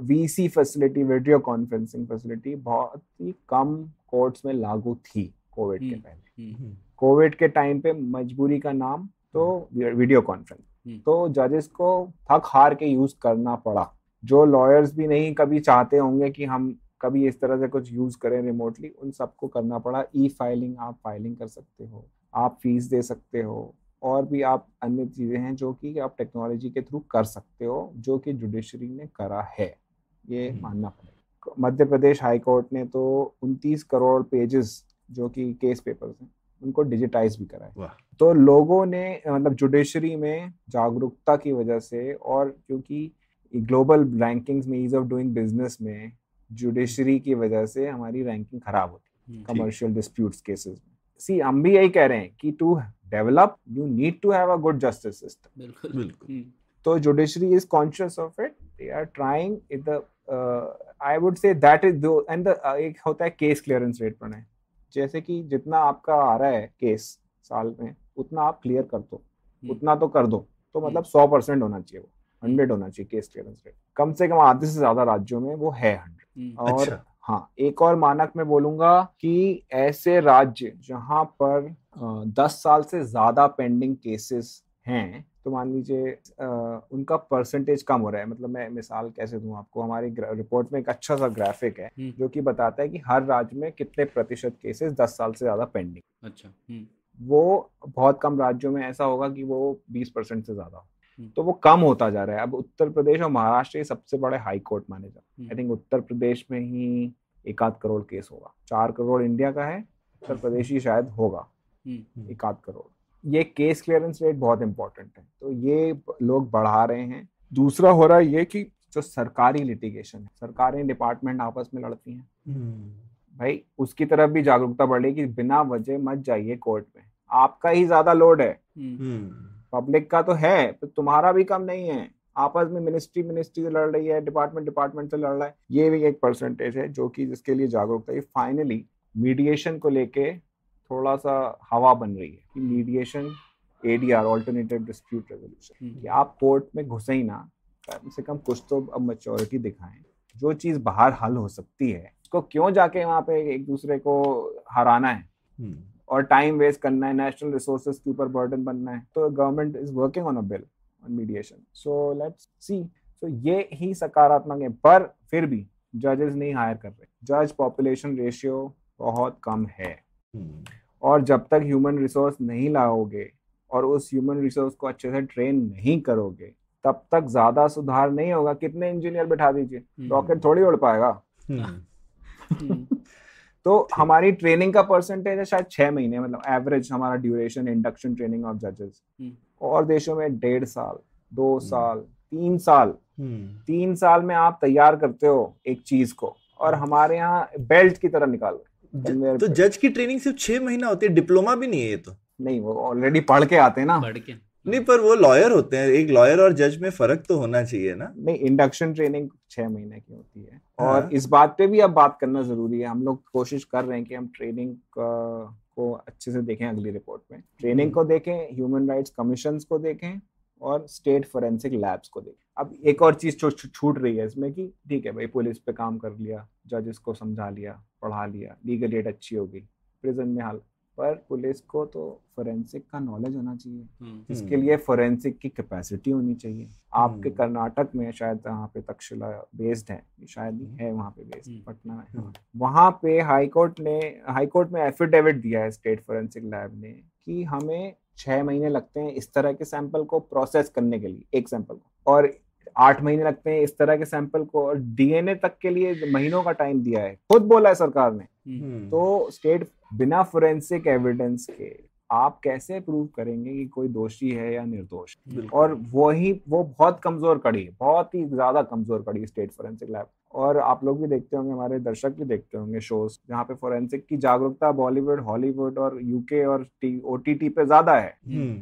V C facility video conferencing facility बहुत ही कम कोर्ट्स में लागू थी कोविड के हम्म, पहले। हम्म, कोविड के टाइम पे मजबूरी का नाम तो वीडियो कॉन्फ्रेंस हम्म। तो जजेस को थक हार के यूज़ करना पड़ा। जो लॉयर्स भी नहीं कभी चाहते होंगे कि हम कभी इस तरह से कुछ यूज़ करें रिमोटली उन सबको करना पड़ा। ई फाइलिंग आप फाइलिंग कर सकते हो आप फ़ीस दे सकते हो और भी आप अन्य चीज़ें हैं जो कि आप टेक्नोलॉजी के थ्रू कर सकते हो जो कि जुडिशरी ने करा है। ये हम्म। मानना पड़ेगा। मध्य प्रदेश हाई कोर्ट ने तो 29 करोड़ पेजेस जो कि केस पेपर्स हैं उनको डिजिटाइज भी करा है। तो लोगों ने मतलब जुडिशरी में जागरूकता की वजह से और क्योंकि ग्लोबल रैंकिंग्स में ईज ऑफ़ डूइंग बिज़नेस में जुडिशरी की वजह से हमारी रैंकिंग खराब होती हम्म, है कमर्शियल डिस्प्यूट्स केसेस में। सी हम भी यही कह रहे हैं कि to develop you need to have a good justice system बिल्कुल। बिल्कुल। हम्म, तो judiciary is conscious of it they are trying in the I would say that is though and एक होता है केस क्लियरेंस रेट पर जैसे कि जितना आपका आ रहा है केस साल में उतना आप क्लियर कर दो हम्म। उतना तो कर दो तो मतलब सौ परसेंट होना चाहिए वो। हंड्रेड होना चाहिए केस क्लियरेंस रेट कम से कम आधे से ज़्यादा राज्यों में वो है हंड्रेड हम्म, और अच्छा। हाँ एक और मानक मैं बोलूँगा कि ऐसे राज्य जहाँ पर दस साल से ज़्यादा पेंडिंग केसेस हैं तो मान लीजिए उनका परसेंटेज कम हो रहा है। मतलब मैं मिसाल कैसे दूँ आपको? हमारी रिपोर्ट में एक अच्छा सा ग्राफिक है हम्म। जो कि बताता है कि हर राज्य में कितने प्रतिशत केसेस दस साल से ज़्यादा पेंडिंग अच्छा हम्म, वो बहुत कम राज्यों में ऐसा होगा कि वो बीस परसेंट से ज़्यादा हो। तो वो कम होता जा रहा है। अब उत्तर प्रदेश और महाराष्ट्र ये सबसे बड़े हाई कोर्ट माने जाते हैं। हम्म। आई थिंक उत्तर प्रदेश में ही एक आध करोड़ केस होगा। चार करोड़ इंडिया का है उत्तर प्रदेश ही शायद होगा। हम्म, एक आध करोड़। ये केस क्लियरेंस रेट बहुत इंपॉर्टेंट है। तो ये लोग बढ़ा रहे हैं। दूसरा हो रहा है ये कि जो सरकारी लिटिगेशन है सरकारी डिपार्टमेंट आपस में लड़ती हैं। हम्म, भाई उसकी तरफ़ भी जागरूकता बढ़े कि बिना वजह मत जाइए कोर्ट में। आपका ही ज़्यादा लोड है। हम्म, हम्म, पब्लिक का तो है तो तुम्हारा भी कम नहीं है। आपस में मिनिस्ट्री मिनिस्ट्री से लड़ रही है डिपार्टमेंट डिपार्टमेंट से लड़ रहा है। ये भी एक परसेंटेज है जो कि जिसके लिए जागरूकता है। फाइनली मीडिएशन को लेके थोड़ा सा हवा बन रही है कि mediation ADR alternative dispute resolution कि आप कोर्ट में घुसे ही ना कम से कम कुछ तो अब मेच्योरिटी दिखाएँ। जो चीज़ बाहर हल हो सकती है उसको क्यों जाके वहाँ पे एक दूसरे को हराना है? हम्म, और टाइम वेस्ट करना है नेशनल रिसोर्सेज के ऊपर बर्डन बनना है तो government is working on a bill on mediation so let's see तो ये ही सकारात्मक है पर फिर भी जजेस नहीं हायर कर रहे. जज पॉपुलेशन रेशियो बहुत कम है। हम्म, और जब तक ह्यूमन रिसोर्स नहीं लाओगे और उस ह्यूमन रिसोर्स को अच्छे से ट्रेन नहीं करोगे तब तक ज़्यादा सुधार नहीं होगा। कितने इंजीनियर बैठा दीजिए रॉकेट थोड़ी उड़ पाएगा। हम्म, हम्म, तो हमारी ट्रेनिंग का परसेंटेज है शायद छह महीने मतलब एवरेज हमारा ड्यूरेशन इंडक्शन ट्रेनिंग ऑफ़ जजेस हम्म। और देशों में डेढ़ साल दो साल तीन साल। हम्म, तीन साल में आप तैयार करते हो एक चीज़ को और हमारे यहाँ बेल्ट की तरह निकाल तो जज की ट्रेनिंग सिर्फ़ छह महीना होती है डिप्लोमा भी नहीं है ये तो। नहीं वो ऑलरेडी पढ़ के आते हैं ना। बढ़ के। नहीं पर वो लॉयर होते हैं। एक लॉयर और जज में फ़र्क तो होना चाहिए ना। नहीं इंडक्शन ट्रेनिंग छह महीने की होती है। हाँ। और इस बात पे भी अब बात करना ज़रूरी है। हम लोग कोशिश कर रहे हैं कि हम ट्रेनिंग को अच्छे से देखें अगली रिपोर्ट में। ट्रेनिंग हम्म। को देखें ह्यूमन राइट्स कमीशन को देखें और स्टेट फोरेंसिक लैब्स को देखें। अब एक और चीज़ छूट छूट रही है इसमें कि ठीक है भाई पुलिस पे काम कर लिया जजेस को समझा लिया पढ़ा लिया लीगल एड अच्छी होगी प्रिजन में हाल पर पुलिस को तो फोरेंसिक का नॉलेज होना चाहिए हम्म, इसके लिए फोरेंसिक की कैपेसिटी होनी चाहिए आपके हम्म। कर्नाटक में शायद वहाँ पे तक्षशिला बेस्ड है शायद ही है वहाँ पे बेस्ड हम्म। पटना में हम्म। वहाँ पे हाई कोर्ट ने हाईकोर्ट में एफिडेविट दिया है स्टेट फोरेंसिक लैब ने कि हमें छह महीने लगते हैं इस तरह के सैंपल को प्रोसेस करने के लिए एक सैंपल को और आठ महीने लगते हैं इस तरह के सैंपल को और डीएनए तक के लिए महीनों का टाइम दिया है खुद बोला है सरकार ने। हम्म, तो स्टेट बिना फोरेंसिक एविडेंस के आप कैसे प्रूव करेंगे कि कोई दोषी है या निर्दोष? और वही वो बहुत कमज़ोर कड़ी है बहुत ही ज़्यादा कमज़ोर कड़ी है स्टेट फोरेंसिक लैब। और आप लोग भी देखते होंगे हमारे दर्शक भी देखते होंगे शोज़ जहाँ पे फोरेंसिक की जागरूकता बॉलीवुड हॉलीवुड और यूके और ओटीटी पे ज़्यादा है। हम्म,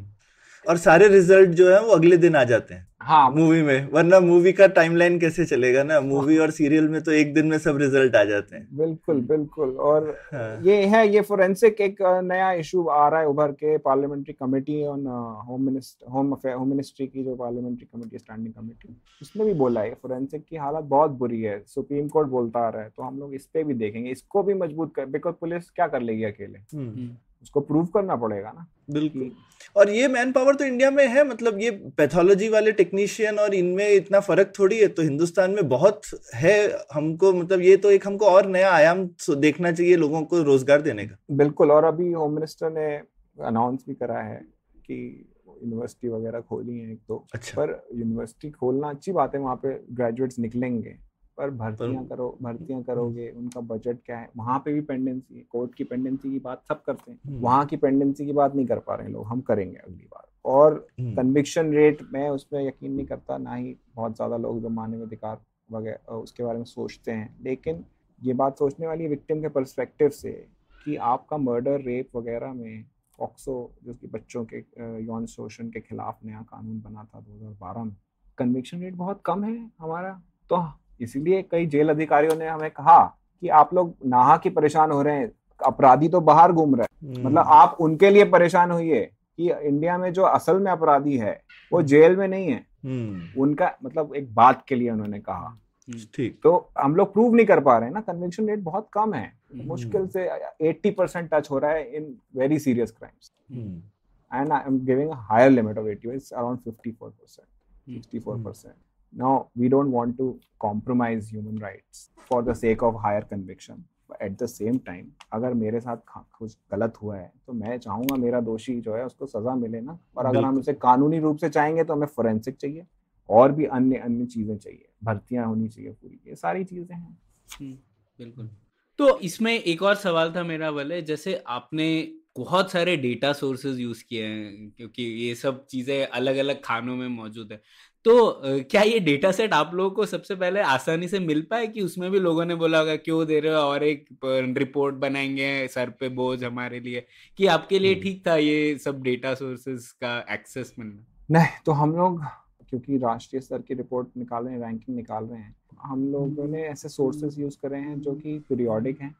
और सारे रिज़ल्ट जो है वो अगले दिन आ जाते हैं। हाँ। मूवी में। वरना मूवी का टाइमलाइन कैसे चलेगा ना? मूवी और सीरियल में तो एक दिन में सब रिज़ल्ट आ जाते हैं। बिल्कुल बिल्कुल। और हाँ। ये है ये फोरेंसिक एक नया इशू आ रहा है उभर के parliamentary committee on home minister home home ministry की जो पार्लियामेंट्री कमेटी स्टैंडिंग कमेटी उसने भी बोला है फोरेंसिक की हालत बहुत बुरी है। सुप्रीम कोर्ट बोलता आ रहा है तो हम लोग इस पे भी देखेंगे। इसको भी मज़बूत कर बिकॉज़ पुलिस क्या कर लेगी अकेले? हम्म, उसको प्रूव करना पड़ेगा ना। बिल्कुल। और ये मैन पावर तो इंडिया में है मतलब ये पैथोलॉजी वाले टेक्नीशियन और इनमें इतना फ़र्क थोड़ी है तो हिंदुस्तान में बहुत है हमको मतलब ये तो एक हमको और नया आयाम देखना चाहिए लोगों को रोज़गार देने का। बिल्कुल और अभी होम मिनिस्टर ने अनाउंस भी करा है कि यूनिवर्सिटी वगैरह खोली है एक तो अच्छा। पर यूनिवर्सिटी खोलना अच्छी बात है वहाँ पे ग्रेजुएट्स निकलेंगे। पर भर्तियाँ करो भर्तियाँ करोगे उनका बजट क्या है? वहाँ पे भी पेंडेंसी है कोर्ट की पेंडेंसी की बात सब करते हैं। हम्म। वहाँ की पेंडेंसी की बात नहीं कर पा रहे हैं लोग हम करेंगे अगली बार। और हम्म, कन्विक्शन रेट मैं उसमें यकीन नहीं करता ना ही बहुत ज़्यादा लोग जो मानव अधिकार वगैरह उसके बारे में सोचते हैं। लेकिन ये बात सोचने वाली है विक्टिम के परस्पेक्टिव से कि आपका मर्डर रेप वगैरह में ऑक्सो जो कि बच्चों के यौन शोषण के खिलाफ नया कानून बना था 2012 में कन्विक्शन रेट बहुत कम है हमारा। तो इसीलिए कई जेल अधिकारियों ने हमें कहा कि आप लोग नाहा की परेशान हो रहे हैं अपराधी तो बाहर घूम रहे हैं। हम्म, मतलब आप उनके लिए परेशान हुई कि इंडिया में जो असल में अपराधी है वो जेल में नहीं है। हम्म, उनका मतलब एक बात के लिए उन्होंने कहा। ठीक। तो हम लोग प्रूव नहीं कर पा रहे हैं ना कन्विक्शन रेट बहुत कम है। हम्म। मुश्किल से 80 परसेंट टच हो रहा है in very serious crimes. Hmm, am giving a higher limit of 80 it's around 54 percent Hmm. 64 percent now we don't want to compromise human rights for the sake of higher conviction. But at the same अगर मेरे साथ कुछ गलत हुआ है तो मैं चाहूँगा मेरा दोषी जो है उसको सजा मिले ना। और अगर हम उसे कानूनी रूप से चाहेंगे तो हमें फोरेंसिक चाहिए। और भी अन्य अन्य चीज़ें चाहिए। भर्तियाँ होनी चाहिए पूरी। ये सारी चीज़ें हैं। हम्म, बिल्कुल। तो इसमें एक और सवाल था मेरा वाले जैसे आपने बहुत सारे डेटा सोर्सेज यूज़ किए हैं क्योंकि ये सब चीज़ें अलग अलग खानों में मौजूद है। तो क्या ये डेटा सेट आप लोगों को सबसे पहले आसानी से मिल पाए कि उसमें भी लोगों ने बोला होगा क्यों दे रहे हो? और एक रिपोर्ट बनाएँगे सर पे बोझ हमारे लिए। कि आपके लिए हम्म। ठीक था ये सब डेटा सोर्सेज का एक्सेस मिलना? नहीं तो हम लोग क्योंकि राष्ट्रीय स्तर की रिपोर्ट निकाल रहे हैं रैंकिंग निकाल रहे हैं हम लोगों ने ऐसे सोर्सेज यूज़ करे हैं जो कि पीरियोडिक हैं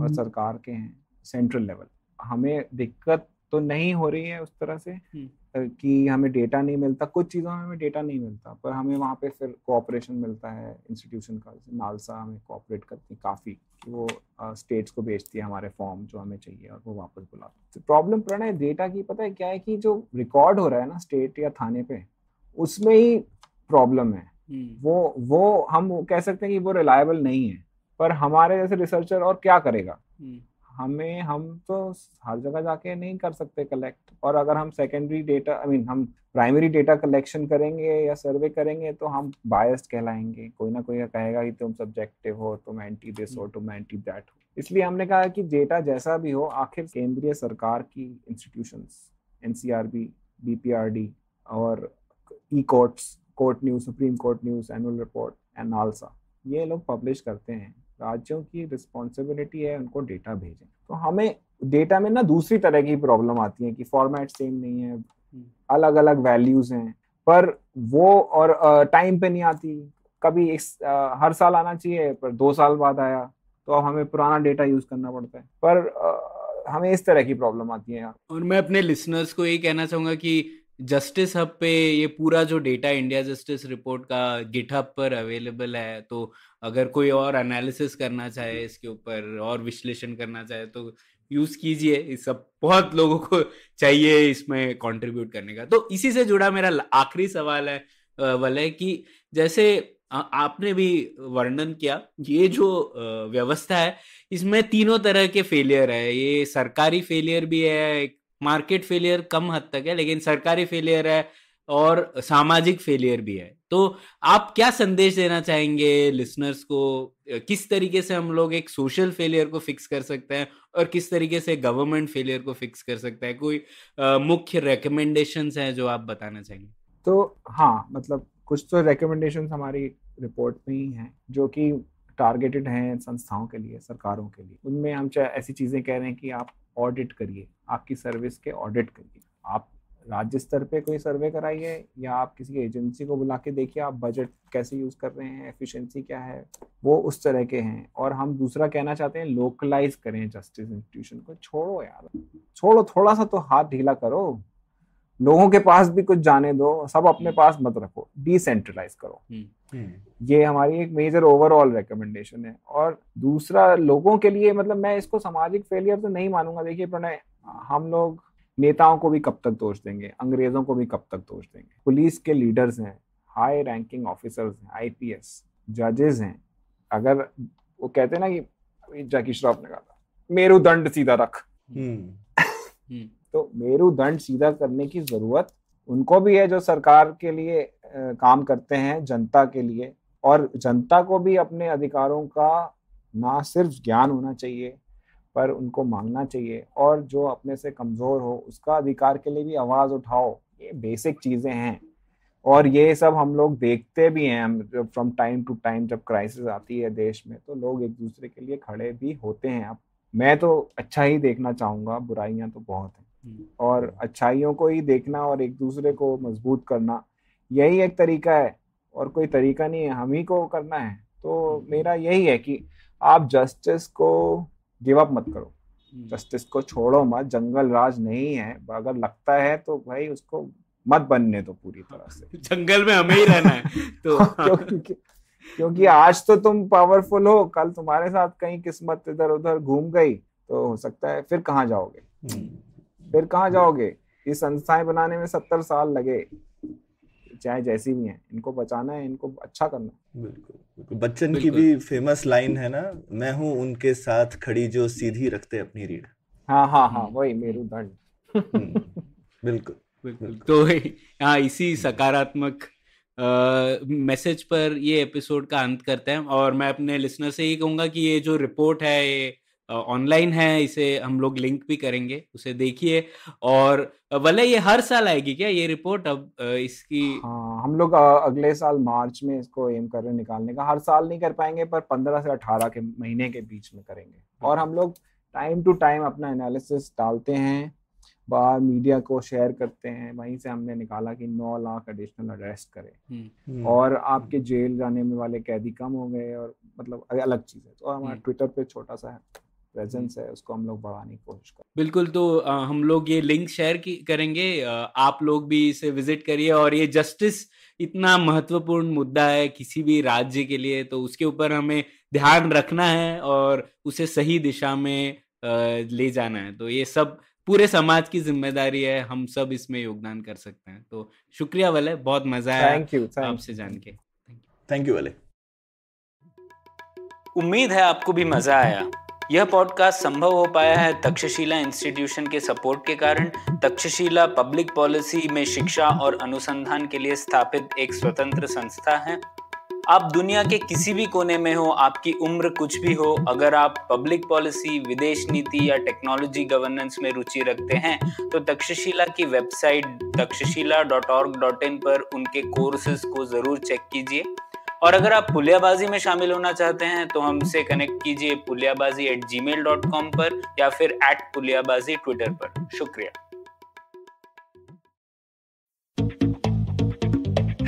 और सरकार के हैं सेंट्रल लेवल हमें दिक्कत तो नहीं हो रही है उस तरह से हम्म। कि हमें डेटा नहीं मिलता कुछ चीज़ों में हमें डेटा नहीं मिलता पर हमें वहाँ पे फिर कोऑपरेशन मिलता है इंस्टीट्यूशन का नालसा हमें कोऑपरेट करती है काफ़ी कि वो स्टेट्स को भेजती है हमारे फॉर्म जो हमें चाहिए और वो वापस बुलाती है। प्रॉब्लम प्रणय डेटा की पता है क्या है कि जो रिकॉर्ड हो रहा है ना स्टेट या थाने पे उसमें ही प्रॉब्लम है। हम्म, वो वो हम कह सकते हैं कि वो रिलायबल नहीं है पर हमारे जैसे रिसर्चर और क्या करेगा? हम्म, हमें, हम तो हर जगह जाके नहीं कर सकते कलेक्ट और अगर हम सेकेंडरी डेटा आई मीन हम प्राइमरी डेटा कलेक्शन करेंगे या सर्वे करेंगे तो हम बायस्ड कहलाएँगे। कोई ना कोई कहेगा कि तुम सब्जेक्टिव हो, तुम एंटी दिस हो, तुम एंटी दैट हो। इसलिए हमने कहा कि डेटा जैसा भी हो, आखिर केंद्रीय सरकार की इंस्टीट्यूशंस एनसीआरबी बीपीआरडी और e courts court news supreme court news annual report and NALSA ये लोग पब्लिश करते हैं। राज्यों की रिस्पॉन्सिबिलिटी है उनको डेटा भेजें। तो हमें डेटा में ना दूसरी तरह की प्रॉब्लम आती है कि फॉर्मेट सेम नहीं है अलग अलग वैल्यूज़ हैं पर वो और टाइम पे नहीं आती। कभी एक अ, हर साल आना चाहिए पर दो साल बाद आया तो अब हमें पुराना डेटा यूज़ करना पड़ता है। पर अ, हमें इस तरह की प्रॉब्लम आती है। और मैं अपने लिसनर्स को ये कहना चाहूँगा कि जस्टिस हब पे ये पूरा जो डेटा इंडिया जस्टिस रिपोर्ट का गिटहब पर अवेलेबल है तो अगर कोई और एनालिसिस करना चाहे इसके ऊपर, और विश्लेषण करना चाहे तो यूज़ कीजिए। सब बहुत लोगों को चाहिए इसमें कंट्रीब्यूट करने का। तो इसी से जुड़ा मेरा आखिरी सवाल है वलय कि जैसे आपने भी वर्णन किया, ये जो व्यवस्था है, इसमें तीनों तरह के फेलियर है। ये सरकारी फेलियर भी है, एक मार्केट फेलियर कम हद तक है, लेकिन सरकारी फेलियर है और सामाजिक फेलियर भी है। तो आप क्या संदेश देना चाहेंगे लिसनर्स को? किस तरीके से हम लोग एक सोशल फेलियर को फिक्स कर सकते हैं और किस तरीके से गवर्नमेंट फेलियर को फिक्स कर सकता है? कोई मुख्य रिकमेंडेशंस हैं जो आप बताना चाहेंगे? तो हाँ मतलब कुछ तो रिकमेंडेशन हमारी रिपोर्ट में ही हैं, जो कि टारगेटेड हैं संस्थाओं के लिए, सरकारों के लिए। उनमें हम ऐसी चीज़ें कह रहे हैं कि आप ऑडिट करिए, आपकी सर्विस के ऑडिट करिए। आप राज्य स्तर पे कोई सर्वे कराइए या आप किसी एजेंसी को बुला के देखिए, आप बजट कैसे यूज़ कर रहे हैं एफिशिएंसी क्या है, वो उस तरह के हैं। और हम दूसरा कहना चाहते हैं लोकलाइज करें जस्टिस इंस्टीट्यूशन को। छोड़ो यार, छोड़ो, थोड़ा सा तो हाथ ढीला करो। लोगों के पास भी कुछ जाने दो सब अपने पास मत रखो डिसेंट्रलाइज करो। ये हमारी एक मेजर ओवरऑल रिकमेंडेशन है। और दूसरा लोगों के लिए मतलब मैं इसको सामाजिक फेलियर तो नहीं मानूँगा। देखिए प्रणय हम लोग नेताओं को भी कब तक दोष देंगे? अंग्रेज़ों को भी कब तक दोष देंगे? पुलिस के लीडर्स हैं हाई रैंकिंग ऑफिसर्स हैं आईपीएस जजेस हैं। अगर वो कहते हैं ना कि जैकी श्रॉफ ने कहा था मेरुदंड सीधा रख। हम्म। तो मेरुदंड सीधा करने की ज़रूरत उनको भी है जो सरकार के लिए काम करते हैं, जनता के लिए। और जनता को भी अपने अधिकारों का ना सिर्फ़ ज्ञान होना चाहिए, पर उनको मांगना चाहिए। और जो अपने से कमज़ोर हो, उसका अधिकार के लिए भी आवाज़ उठाओ। ये बेसिक चीज़ें हैं। और ये सब हम लोग देखते भी हैं, हम फ्रॉम टाइम टू टाइम जब क्राइसिस आती है देश में तो लोग एक दूसरे के लिए खड़े भी होते हैं। अब मैं तो अच्छा ही देखना चाहूँगा, बुराइयाँ तो बहुत हैं। और अच्छाइयों को ही देखना और एक दूसरे को मज़बूत करना यही एक तरीका है। और कोई तरीका नहीं है हम ही को करना है। तो हम्म। मेरा यही है कि आप जस्टिस को गिव अप मत करो। जस्टिस हम्म। को छोड़ो मत जंगल राज नहीं है। अगर लगता है तो भाई उसको मत बनने दो पूरी तरह से। जंगल में हमें ही रहना है तो क्योंकि क्योंकि आज तो तुम पावरफुल हो कल तुम्हारे साथ कहीं किस्मत इधर उधर घूम गई तो हो सकता है फिर कहाँ जाओगे? फिर कहाँ जाओगे? ये संस्थाएँ बनाने में सत्तर साल लगे। चाहे जैसी भी हैं इनको बचाना है इनको अच्छा करना बिल्कुल बच्चन की भी फ़ेमस लाइन है ना मैं हूँ उनके साथ खड़ी जो सीधी रखते अपनी रीढ़। हाँ हाँ हाँ हम्म। वही मेरुदंड हम्म, बिल्कुल बिल्कुल। तो हाँ इसी सकारात्मक मैसेज पर ये एपिसोड का अंत करते हैं। और मैं अपने लिसनर से ये कहूँगा कि ये जो रिपोर्ट है ये ऑनलाइन है इसे हम लोग लिंक भी करेंगे उसे देखिए। और भले ये हर साल आएगी क्या ये रिपोर्ट अब इसकी? हाँ हम लोग अगले साल मार्च में इसको एम कर रहे निकालने का। हर साल नहीं कर पाएँगे पर पंद्रह से अठारह के महीने के बीच में करेंगे। और हम लोग टाइम टू टाइम अपना एनालिसिस डालते हैं बाहर मीडिया को शेयर करते हैं वहीं से हमने निकाला कि नौ लाख एडिशनल अरेस्ट करें। हम्म। हम्म। और आपके जेल जाने में वाले कैदी कम हो गए और मतलब अलग चीज़ है। तो हमारा ट्विटर हम्म। पे छोटा सा है। प्रेजेंस है उसको हम लोग बढ़ाने की कोशिश करें। बिल्कुल तो आ, हम लोग ये लिंक शेयर करेंगे। आ, आप लोग भी इसे विज़िट करिए और ये जस्टिस इतना महत्वपूर्ण मुद्दा है किसी भी राज्य के लिए तो उसके ऊपर हमें ध्यान रखना है और उसे सही दिशा में आ, ले जाना है। तो ये सब पूरे समाज की ज़िम्मेदारी है हम सब इसमें योगदान कर सकते हैं। तो शुक्रिया वाले बहुत मज़ा आया थैंक यू आपसे जान के। थैंक यू वाले। उम्मीद है आपको भी मज़ा आया। यह पॉडकास्ट संभव हो पाया है तक्षशिला इंस्टीट्यूशन के सपोर्ट के कारण। तक्षशिला पब्लिक पॉलिसी में शिक्षा और अनुसंधान के लिए स्थापित एक स्वतंत्र संस्था है। आप दुनिया के किसी भी कोने में हो, आपकी उम्र कुछ भी हो, अगर आप पब्लिक पॉलिसी विदेश नीति या टेक्नोलॉजी गवर्नेंस में रुचि रखते हैं तो तक्षशिला की website Takshashila dot org dot in पर उनके कोर्सेज को ज़रूर चेक कीजिए। और अगर आप पुलियाबाजी में शामिल होना चाहते हैं तो हमसे कनेक्ट कीजिए Puliyabaazi at Gmail dot com पर या फिर एट पुलियाबाजी ट्विटर पर। शुक्रिया।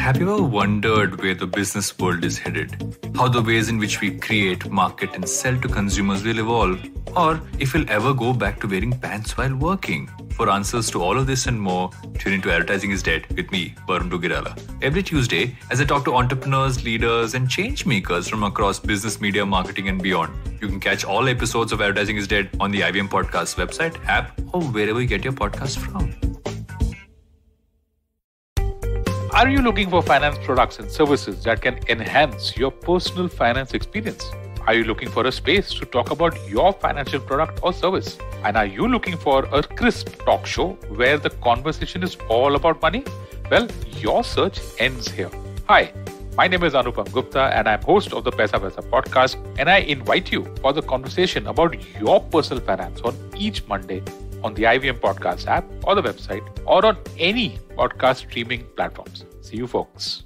Have you ever wondered where the business world is headed? How the ways in which we create, market, and sell to consumers will evolve? Or if we'll ever go back to wearing pants while working? For answers to all of this and more, tune into Advertising is Dead with me, Varun Dugirala. Every Tuesday, as I talk to entrepreneurs, leaders, and change makers from across business, media, marketing, and beyond. You can catch all episodes of Advertising is Dead on the IBM Podcast website, app, or wherever you get your podcast from. Are you looking for finance products and services that can enhance your personal finance experience? Are you looking for a space to talk about your financial product or service? And are you looking for a crisp talk show where the conversation is all about money? Well, your search ends here. Hi, my name is Anupam Gupta and I'm host of the Pesa Pesa podcast and I invite you for the conversation about your personal finance on each Monday on the IVM podcast app or the website or on any podcast streaming platforms. See you folks.